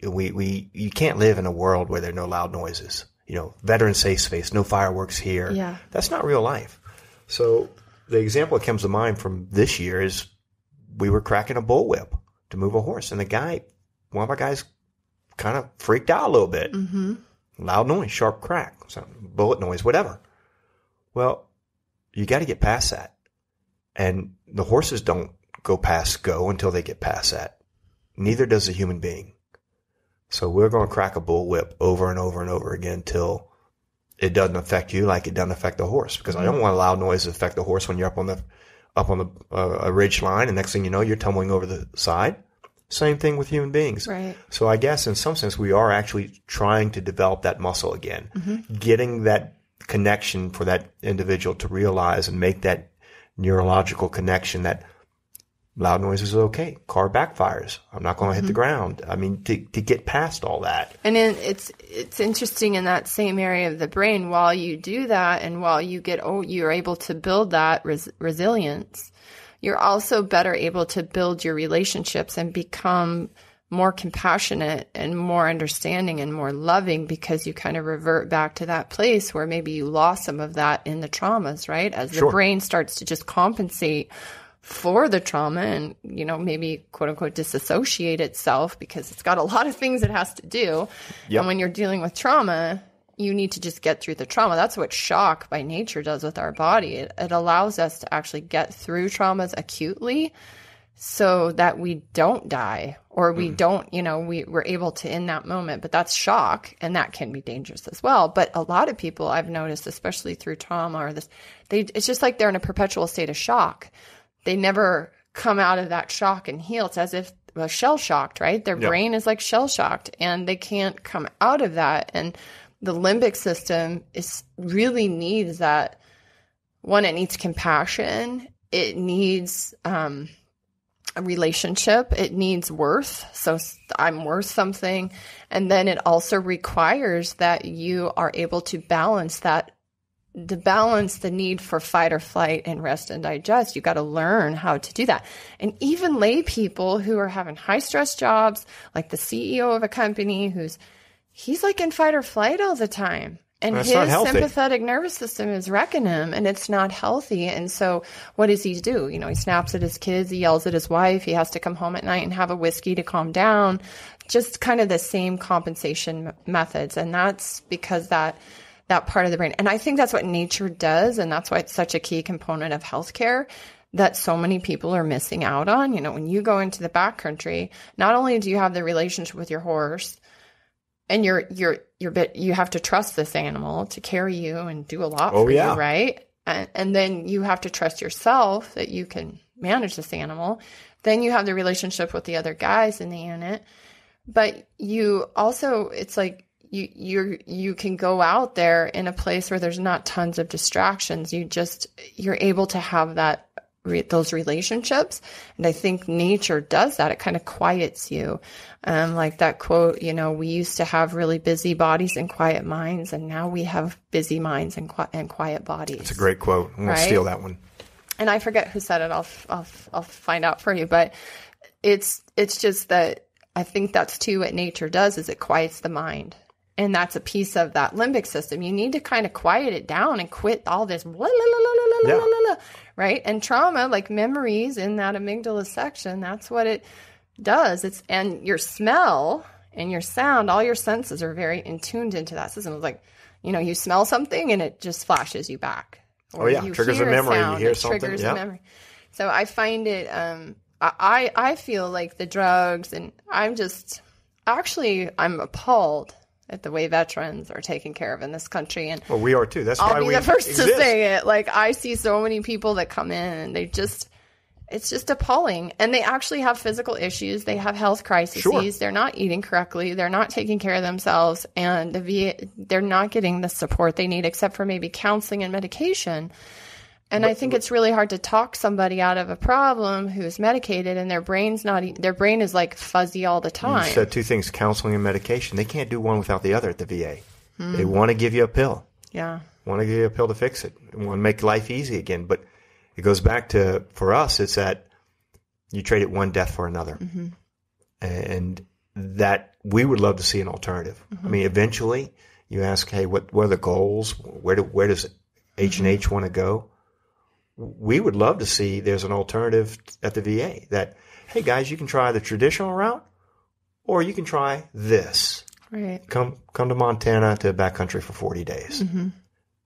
A: We we you can't live in a world where there are no loud noises. You know, veteran safe space, no fireworks here.
B: Yeah.
A: That's not real life. So the example that comes to mind from this year is we were cracking a bullwhip to move a horse, and the guy, one of our guys, kind of freaked out a little bit.
B: Mm-hmm.
A: Loud noise, sharp crack, some bullet noise, whatever. Well, you got to get past that, and the horses don't go past go until they get past that. Neither does a human being. So we're going to crack a bullwhip over and over and over again till it doesn't affect you like it doesn't affect the horse. Because I don't want loud noise to affect the horse when you're up on the up on the uh, a ridge line, and next thing you know, you're tumbling over the side. Same thing with human beings.
B: Right.
A: So I guess in some sense we are actually trying to develop that muscle again, getting that connection for that individual to realize and make that neurological connection that loud noises are okay. Car backfires. I'm not going to hit the mm-hmm. ground. I mean, to, to get past all that.
B: And then it's it's interesting in that same area of the brain. While you do that, and while you get oh, you're able to build that res- resilience. You're also better able to build your relationships and become more compassionate and more understanding and more loving because you kind of revert back to that place where maybe you lost some of that in the traumas, right? As the
A: Sure.
B: brain starts to just compensate for the trauma and, you know, maybe quote unquote disassociate itself because it's got a lot of things it has to do.
A: Yep.
B: And when you're dealing with trauma, you need to just get through the trauma. That's what shock by nature does with our body. It, it allows us to actually get through traumas acutely so that we don't die or we mm-hmm. don't, you know, we, we're able to in that moment. But that's shock and that can be dangerous as well. But a lot of people I've noticed, especially through trauma or this, they, it's just like they're in a perpetual state of shock. They never come out of that shock and heal. It's as if well, shell shocked, right? Their brain is like shell shocked and they can't come out of that. And the limbic system is really needs that one, it needs compassion. It needs, um, a relationship. It needs worth. So I'm worth something. And then it also requires that you are able to balance that, to balance the need for fight or flight and rest and digest. You got to learn how to do that. And even lay people who are having high stress jobs, like the CEO of a company who's, he's like in fight or flight all the time. And
A: That's
B: his sympathetic nervous system is wrecking him and it's not healthy. And so what does he do? You know, he snaps at his kids, he yells at his wife, he has to come home at night and have a whiskey to calm down. Just kind of the same compensation methods. And that's because that that part of the brain. And I think that's what nature does and that's why it's such a key component of healthcare that so many people are missing out on. You know, when you go into the backcountry, not only do you have the relationship with your horse, and you're you're you're bit you have to trust this animal to carry you and do a lot
A: Oh,
B: for
A: yeah.
B: you, right? And and then you have to trust yourself that you can manage this animal. Then you have the relationship with the other guys in the unit. But you also it's like you you're you can go out there in a place where there's not tons of distractions. You just you're able to have that those relationships and i think nature does that it kind of quiets you um, like that quote you know we used to have really busy bodies and quiet minds and now we have busy minds and, and quiet bodies
A: It's a great quote. I'm
B: Right?
A: to steal that one.
B: and I forget who said it. I'll, I'll, I'll find out for you. But it's, it's just that I think that's too what nature does is it quiets the mind. And that's a piece of that limbic system. You need to kind of quiet it down and quit all this, blah, blah, blah,
A: Yeah.
B: right? And trauma, like memories in that amygdala section, that's what it does. It's and your smell and your sound, all your senses are very in tuned into that system. It's like, you know, you smell something and it just flashes you back.
A: Oh, yeah.
B: you
A: Triggers a
B: hear
A: memory. You
B: sound,
A: hear
B: it
A: something.
B: Triggers
A: Yeah.
B: memory. So I find it. Um, I I feel like the drugs, and I'm just actually I'm appalled at the way veterans are taken care of in this country, and
A: Well, we are too. That's
B: I'll
A: why
B: be
A: we
B: the first
A: exist.
B: to say it. Like I see so many people that come in and they just it's just appalling. And they actually have physical issues. They have health crises.
A: Sure.
B: They're not eating correctly. They're not taking care of themselves and the VA, they're not getting the support they need except for maybe counseling and medication. And I think it's really hard to talk somebody out of a problem who's medicated and their brain's not their brain is like fuzzy all the
A: You
B: time.
A: said two things: counseling and medication. They can't do one without the other at the VA.
B: Hmm.
A: They want to give you a pill.
B: yeah.
A: want to give you a pill to fix it. Want to make life easy again. But it goes back to for us, it's that you traded one death for another,
B: Mm-hmm.
A: and that we would love to see an alternative.
B: Mm-hmm.
A: I mean, eventually, you ask, hey, what what are the goals? Where do where does H and. H want to go? We would love to see there's an alternative at the VA that, hey guys, you can try the traditional route, or you can try this
B: Right.
A: come come to Montana to backcountry for 40 days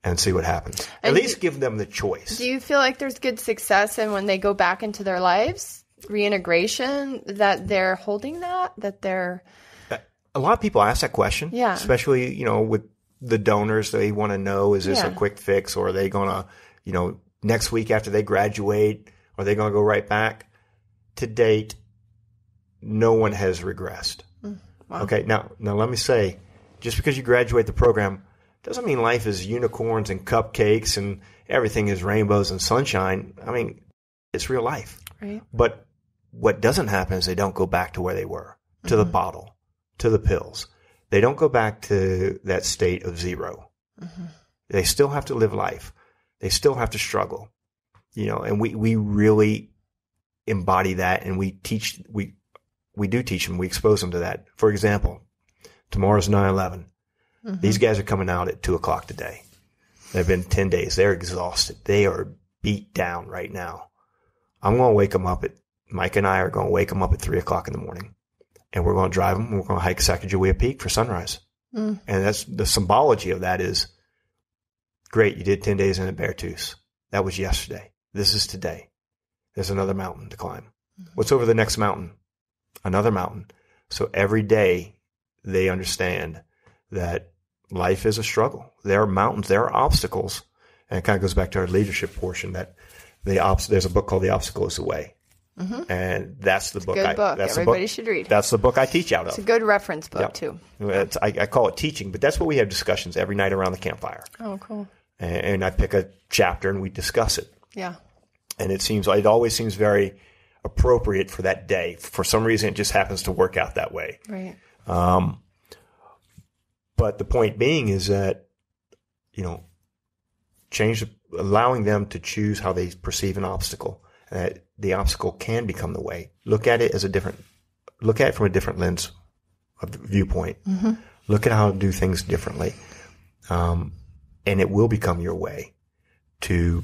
A: and see what happens. At
B: Mm-hmm. And
A: least give them the choice.
B: Do you feel like there's good success in when they go back into their lives, reintegration, that they're holding that, that they're,
A: a lot of people ask that question,
B: Yeah.
A: especially you know with the donors. They want to know is this a quick fix or are they going to you know next week after they graduate are they going to go right back? To date, no one has regressed.
B: Mm,
A: Okay, now now let me say, just because you graduate the program doesn't mean life is unicorns and cupcakes and everything is rainbows and sunshine. I mean, it's real life.
B: right?
A: But what doesn't happen is they don't go back to where they were, to the bottle, to the pills. They don't go back to that state of 0 They still have to live life. They still have to struggle. You know, and we, we really embody that and we teach, we, we do teach them, we expose them to that. For example, tomorrow's 9 11. These guys are coming out at two o'clock today. They've been 10 days. They're exhausted. They are beat down right now. I'm going to wake them up at, Mike and I are going to wake them up at three o'clock in the morning and we're going to drive them. We're going to hike Sacagawea Peak for sunrise.
B: Mm.
A: And that's the symbology of that is great. You did 10 days in a Beartooth. That was yesterday. This is today. There's another mountain to climb. Mm-hmm. What's over the next mountain? Another mountain. So every day they understand that life is a struggle. There are mountains, there are obstacles. And it kind of goes back to our leadership portion that the obs- there's a book called The Obstacle is the Way. Mm-hmm. And that's the book.
B: Good
A: I,
B: book.
A: That's the
B: Everybody
A: book,
B: should read.
A: That's the book I teach out of.
B: It's a good reference book,
A: Yeah.
B: too.
A: It's, I, I call it teaching, but that's what we have discussions every night around the campfire.
B: Oh, cool.
A: And, I pick a chapter and we discuss it.
B: Yeah.
A: And it seems it always seems very appropriate for that day. For some reason, it just happens to work out that way.
B: Right.
A: Um, but the point being is that you know, change allowing them to choose how they perceive an obstacle. That the obstacle can become the way. Look at it as a different. Look at it from a different lens of viewpoint. Mm-hmm. Look at how to do things differently, um, and it will become your way to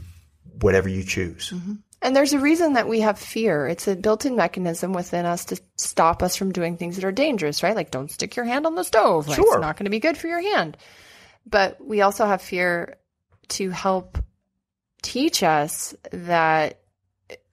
A: whatever you choose. Mm-hmm.
B: And there's a reason that we have fear. It's a built in mechanism within us to stop us from doing things that are dangerous, right? Like don't stick your hand on the stove. Like,
A: Sure.
B: It's not going to be good for your hand. But we also have fear to help teach us that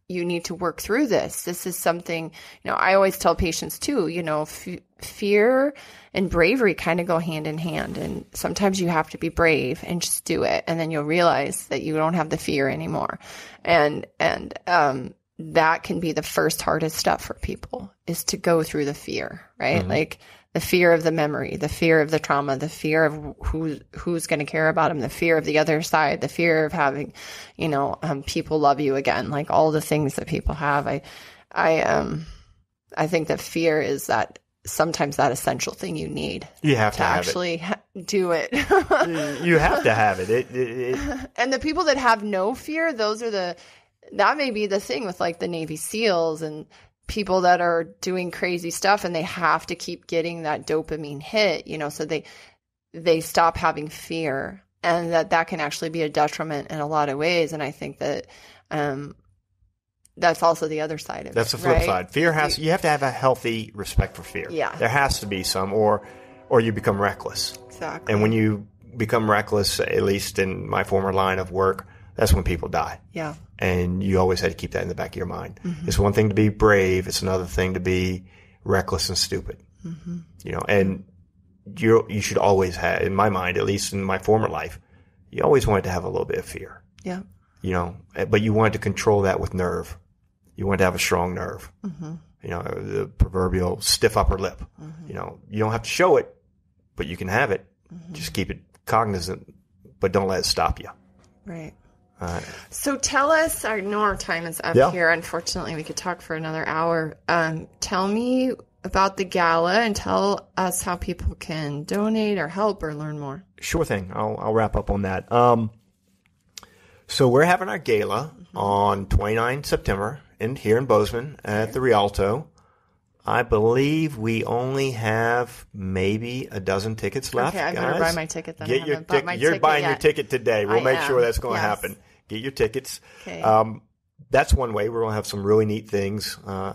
B: you need to work through this. This is something, you know, I always tell patients too, you know, f- fear and bravery kind of go hand in hand. And sometimes you have to be brave and just do it. And then you'll realize that you don't have the fear anymore. And, and, um, that can be the first hardest step for people is to go through the fear, right? Like the fear of the memory, the fear of the trauma, the fear of who who's going to care about them, the fear of the other side, the fear of having, you know, um, people love you again, like all the things that people have. I, I, um, I think that fear is that sometimes that essential thing you need
A: You have
B: to
A: to have
B: actually ha- do it.
A: You have to have it. It, it, it.
B: and the people that have no fear, those are the that may be the thing with like the Navy SEALs and people that are doing crazy stuff and they have to keep getting that dopamine hit, you know, so they they stop having fear and that that can actually be a detriment in a lot of ways and I think that um that's also the other side of it.
A: That's the flip
B: right?
A: side. Fear has you have to have a healthy respect for fear.
B: Yeah.
A: There has to be some or or you become reckless.
B: Exactly.
A: And when you become reckless, at least in my former line of work, that's when people die.
B: yeah.
A: And you always had to keep that in the back of your mind.
B: Mm-hmm.
A: It's one thing to be brave. It's another thing to be reckless and stupid.
B: Mm-hmm.
A: You know, and you you should always have, in my mind, at least in my former life, you always wanted to have a little bit of fear.
B: Yeah.
A: You know, but you wanted to control that with nerve. You want to have a strong nerve.
B: Mm-hmm.
A: You know, the proverbial stiff upper lip. You know, you don't have to show it, but you can have it.
B: Mm-hmm.
A: Just keep it cognizant, but don't let it stop you.
B: Right.
A: Uh,
B: So tell us, I know our time is up
A: Yeah.
B: here. Unfortunately, we could talk for another hour. Um, tell me about the gala and tell us how people can donate or help or learn more.
A: Sure thing. I'll, I'll wrap up on that. Um, so we're having our gala on 29 September in here in Bozeman at the Rialto. I believe we only have maybe a dozen tickets left.
B: Okay, I better
A: guys.
B: buy my ticket then. I
A: Get your
B: my
A: You're
B: ticket
A: buying your ticket today. We'll
B: I
A: make
B: am,
A: sure that's going to
B: yes.
A: happen. Get your tickets.
B: Okay.
A: Um, that's one way. We're going to have some really neat things, uh,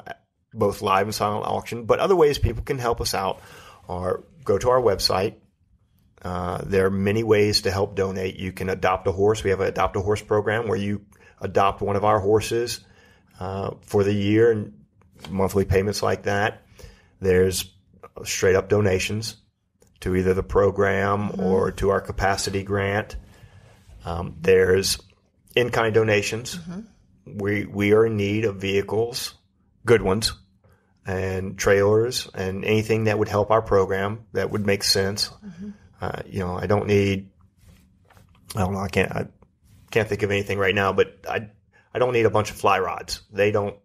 A: both live and silent auction. But other ways people can help us out are go to our website. Uh, there are many ways to help donate. You can adopt a horse. We have an adopt a horse program where you adopt one of our horses uh, for the year and monthly payments like that. There's straight up donations to either the program or to our capacity grant. Um, there's in kind donations. We we are in need of vehicles, good ones, and trailers, and anything that would help our program that would make sense. Uh, you know, I don't need. I don't know. I can't. I can't think of anything right now, but I I don't need a bunch of fly rods. They don't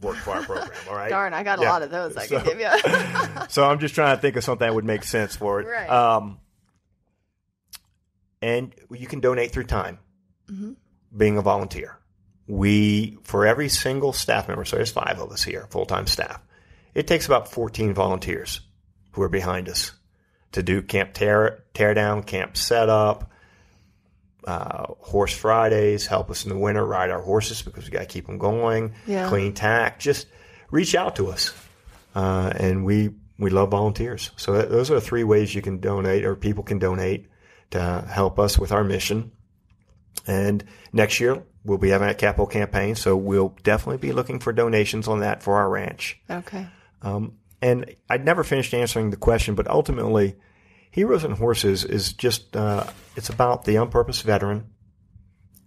A: work for our program. All right.
B: Darn, I got a lot of those I
A: So-
B: can give you.
A: so I'm just trying to think of something that would make sense for it.
B: Right.
A: Um, and you can donate through time,
B: Mm-hmm.
A: being a volunteer. We, for every single staff member, so there's five of us here, full time staff, it takes about 14 volunteers who are behind us to do camp tear, tear down, camp setup, uh, horse Fridays, help us in the winter, ride our horses because we got to keep them going,
B: Yeah.
A: clean tack. Just reach out to us. Uh, and we, we love volunteers. So that, those are three ways you can donate or people can donate to help us with our mission. And next year we'll be having a capital campaign. So we'll definitely be looking for donations on that for our ranch.
B: okay.
A: Um, and I'd never finished answering the question, but ultimately, Heroes and Horses is just, uh, it's about the unpurposed veteran,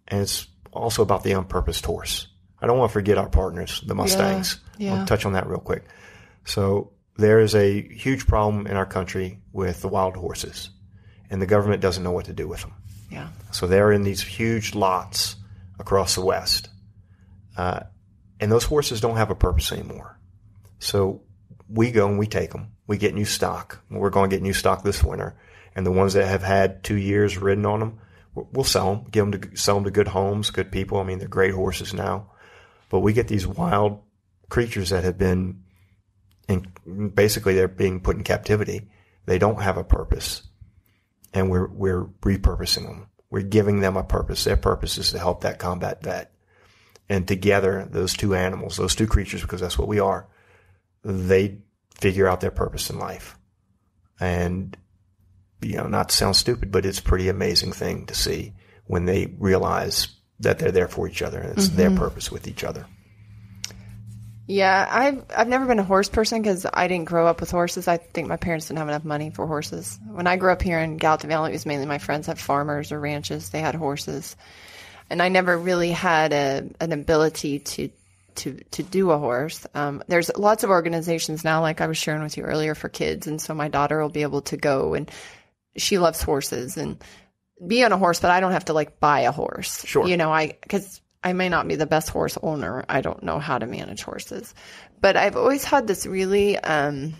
A: and it's also about the unpurposed horse. I don't want to forget our partners, the Mustangs.
B: yeah.
A: I'll touch on that real quick. So there is a huge problem in our country with the wild horses, and the government doesn't know what to do with them.
B: Yeah.
A: So they're in these huge lots across the West. Uh, and those horses don't have a purpose anymore. So we go and we take them. We get new stock. We're going to get new stock this winter. And the ones that have had two years ridden on them, we'll sell them, give them to sell them to good homes, good people. I mean, they're great horses now. But we get these wild creatures that have been, in, basically, they're being put in captivity. They don't have a purpose and we're we're repurposing them. We're giving them a purpose. Their purpose is to help that combat vet. And together, those two animals, those two creatures, because that's what we are, they figure out their purpose in life. And you know, not to sound stupid, but it's a pretty amazing thing to see when they realize that they're there for each other and it's their mm-hmm. purpose with each other.
B: Yeah, I've I've never been a horse person because I didn't grow up with horses. I think my parents didn't have enough money for horses. When I grew up here in Gallatin Valley, it was mainly my friends had farmers or ranches. They had horses, and I never really had a an ability to to to do a horse. Um, there's lots of organizations now, like I was sharing with you earlier, for kids, and so my daughter will be able to go and she loves horses and be on a horse, but I don't have to like buy a horse.
A: Sure.
B: You know, I because I may not be the best horse owner. I don't know how to manage horses, but I've always had this really um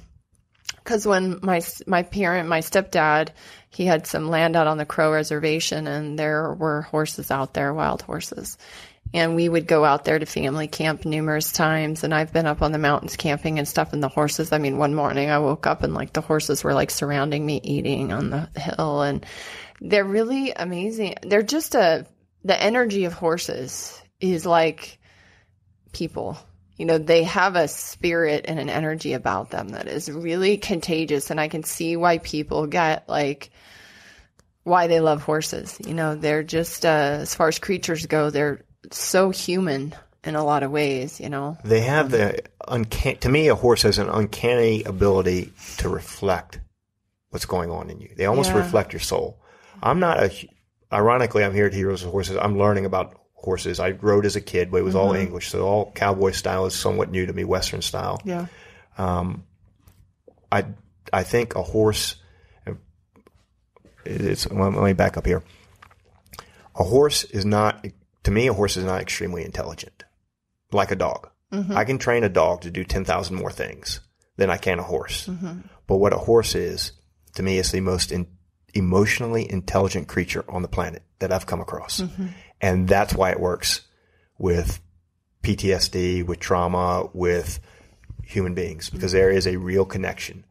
B: because when my my parent, my stepdad, he had some land out on the Crow Reservation, and there were horses out there, wild horses, And we would go out there to family camp numerous times. And I've been up on the mountains camping and stuff. And the horses, I mean, one morning I woke up and like the horses were like surrounding me eating on the hill. And they're really amazing. They're just a, the energy of horses is like people. You know, they have a spirit and an energy about them that is really contagious. And I can see why people get like, why they love horses. You know, they're just, uh, as far as creatures go, they're so human in a lot of ways, you know.
A: They have the uncanny, to me, a horse has an uncanny ability to reflect what's going on in you. They almost
B: Yeah.
A: reflect your soul. I'm not a, ironically, I'm here at Heroes of Horses. I'm learning about horses. I rode as a kid, but it was all mm-hmm. English. So all cowboy style is somewhat new to me, Western style.
B: Yeah.
A: Um, I I think a horse. It's let me back up here. A horse is not to me. A horse is not extremely intelligent, like a dog. Mm-hmm. I can train a dog to do ten thousand more things than I can a horse. Mm-hmm. But what a horse is to me is the most in, emotionally intelligent creature on the planet that I've come across, mm-hmm. and that's why it works with PTSD, with trauma, with human beings because there is a real connection.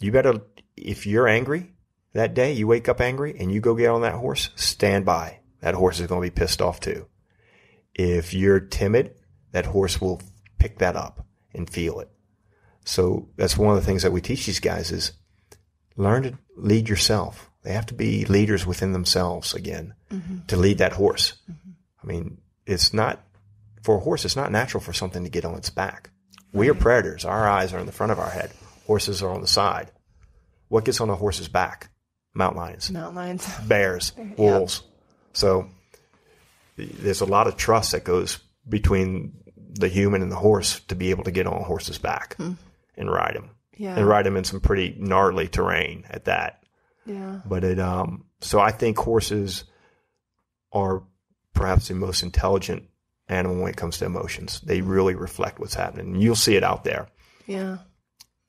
A: You better, if you're angry that day, you wake up angry and you go get on that horse, stand by. That horse is going to be pissed off too. If you're timid, that horse will pick that up and feel it. So that's one of the things that we teach these guys is learn to lead yourself. They have to be leaders within themselves again mm-hmm. to lead that horse. Mm-hmm. I mean, it's not for a horse. It's not natural for something to get on its back. We are predators. Our eyes are in the front of our head. Horses are on the side. What gets on a horse's back? Mountain lions,
B: Mountain lions.
A: bears, wolves. So there's a lot of trust that goes between the human and the horse to be able to get on a horse's back and ride him.
B: Yeah.
A: And ride him in some pretty gnarly terrain at that.
B: Yeah.
A: But it, um, so I think horses are perhaps the most intelligent animal when it comes to emotions. They really reflect what's happening. And you'll see it out there.
B: Yeah.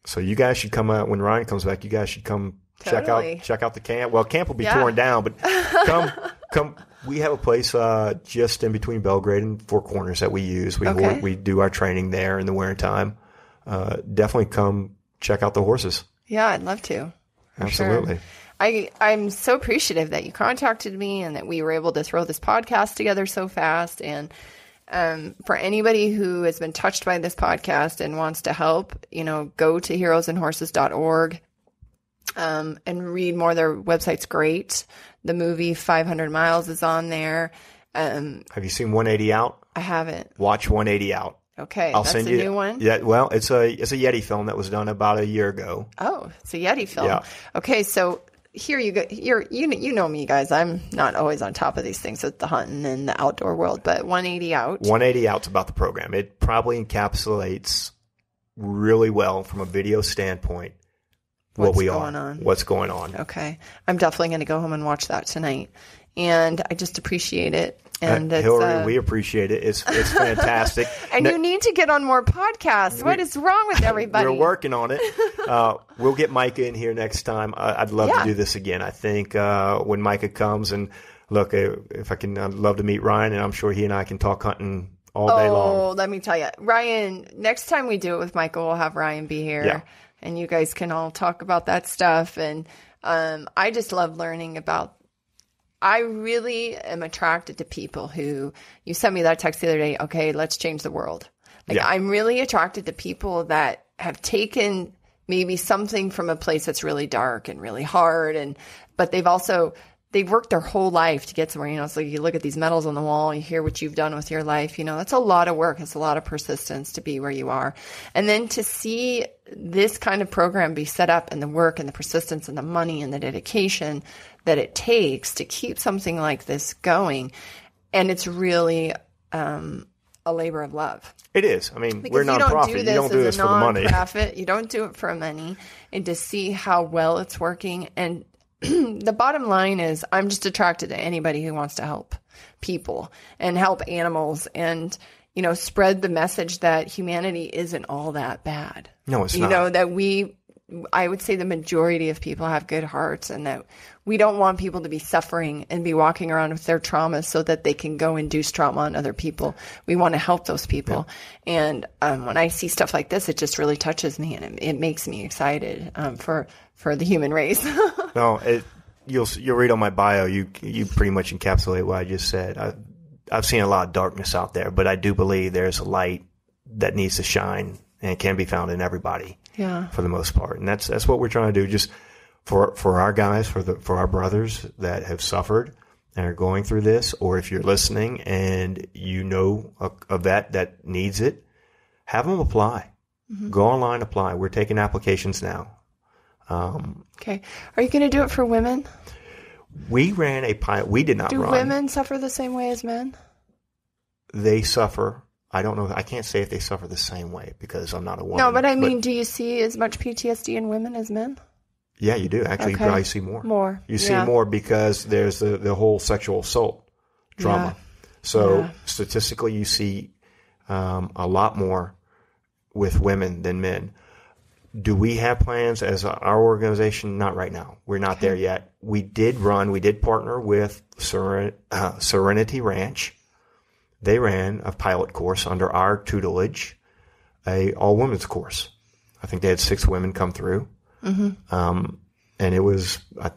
A: So you guys should come out when Ryan comes back. You guys should come check out check out the camp. Well, camp will be
B: Yeah.
A: torn down, but come come. We have a place uh, just in between Belgrade and Four Corners that we use. We
B: Okay.
A: we do our training there in the winter time. Uh, definitely come check out the horses.
B: Yeah, I'd love to. sure.
A: Absolutely.
B: I I'm so appreciative that you contacted me and that we were able to throw this podcast together so fast. And um, for anybody who has been touched by this podcast and wants to help, you know, go to heroesandhorses.org um, and read more. Their website's great. The movie 500 Miles is on there. Um,
A: Have you seen 180 Out?
B: I haven't.
A: Watch 180 Out.
B: Okay,
A: I'll
B: that's
A: send
B: a
A: you
B: new one.
A: Yeah, well, it's a it's a Yeti film that was done about a year ago.
B: Oh, it's a Yeti film.
A: Yeah.
B: Okay, so here you go. You're you you know me, guys. I'm not always on top of these things with the hunting and the outdoor world, but 180 out.
A: 180 Out's about the program. It probably encapsulates really well from a video standpoint what
B: What's
A: we
B: going
A: are,
B: on.
A: what's going on.
B: Okay, I'm definitely going to go home and watch that tonight, and I just appreciate it. And
A: Uh, Hillary,
B: uh,
A: we appreciate it. It's it's fantastic.
B: and you need to get on more podcasts. What is wrong with everybody?
A: We're working on it. Uh, we'll get Micah in here next time. I, I'd love
B: Yeah.
A: to do this again. I think uh, when Micah comes and look, uh, if I can, I'd love to meet Ryan, and I'm sure he and I can talk hunting all day long.
B: Oh, let me tell you, Ryan. Next time we do it with Michael, we'll have Ryan be here,
A: Yeah.
B: And you guys can all talk about that stuff. And um, I just love learning about. I really am attracted to people who you sent me that text the other day. Okay, let's change the world. Like
A: Yeah.
B: I'm really attracted to people that have taken maybe something from a place that's really dark and really hard, and but they've also they've worked their whole life to get somewhere. You know, it's like you look at these medals on the wall, you hear what you've done with your life. You know, that's a lot of work. It's a lot of persistence to be where you are. And then to see this kind of program be set up and the work and the persistence and the money and the dedication that it takes to keep something like this going. And it's really um, a labor of love.
A: It is. I mean,
B: Because
A: we're
B: you don't
A: nonprofit.
B: do this,
A: don't do this for the money.
B: nonprofit. You don't do it for money. And to see how well it's working. And the bottom line is, I'm just attracted to anybody who wants to help people and help animals and, you know, spread the message that humanity isn't all that bad.
A: No, it's
B: you
A: not.
B: know, that we I would say the majority of people have good hearts and that we don't want people to be suffering and be walking around with their traumas so that they can go induce trauma on other people. We want to help those people. Yeah. And um, when I see stuff like this, it just really touches me and it, it makes me excited um, for, for the human race.
A: no, it, you'll, you'll read on my bio, you, you pretty much encapsulate what I just said. I, I've seen a lot of darkness out there, but I do believe there's a light that needs to shine and can be found in everybody.
B: Yeah.
A: For the most part. And that's that's what we're trying to do. Just for for our guys, for the for our brothers that have suffered and are going through this, or if you're listening and you know a, a vet that needs it, have them apply. Mm-hmm. Go online, apply. We're taking applications now.
B: Um, okay. Are you going to do it for women?
A: We ran a pilot. We did not run.
B: do
A: run.
B: women suffer the same way as men?
A: They suffer I don't know. I can't say if they suffer the same way because I'm not a woman.
B: No, but I mean, but, do you see as much PTSD in women as men?
A: Yeah, you do. Actually, okay. you probably see more.
B: More.
A: You see yeah. more because there's the, the whole sexual assault drama. Yeah. So yeah. statistically, you see um, a lot more with women than men. Do we have plans as our organization? Not right now. We're not okay. there yet. We did run, we did partner with Seren- uh, Serenity Ranch they ran a pilot course under our tutelage, a all women's course. I think they had six women come through, mm-hmm. um, and it was a,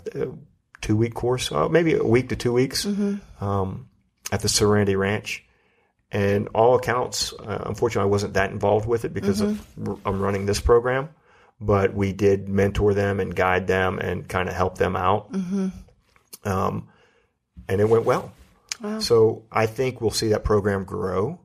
A: two week course, uh, maybe a week to two weeks mm-hmm. um, at the Serenity Ranch. And all accounts, uh, unfortunately, I wasn't that involved with it because mm-hmm. of, I'm running this program, but we did mentor them and guide them and kind of help them out. Mm-hmm. Um, and it went well. Wow. So I think we'll see that program grow.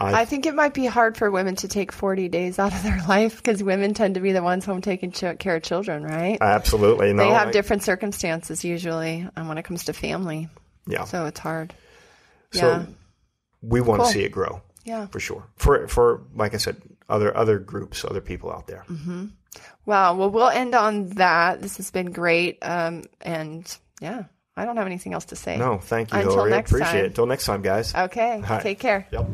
B: I, I, think it might be hard for women to take 40 days out of their life because women tend to be the ones home taking ch- care of children, right?
A: Absolutely.
B: No, they have I, different circumstances usually um, when it comes to family.
A: Yeah.
B: So it's hard.
A: So yeah. we want cool. to see it grow.
B: Yeah.
A: For sure. For, for, like I said, other, other groups, other people out there.
B: Mm-hmm. Wow. Well, we'll end on that. This has been great. Um, and yeah, I don't have anything else to say.
A: No, thank you.
B: Until
A: Hillary.
B: next
A: Appreciate
B: time.
A: it. Until next time, guys.
B: Okay. Right. Take care.
A: Yep.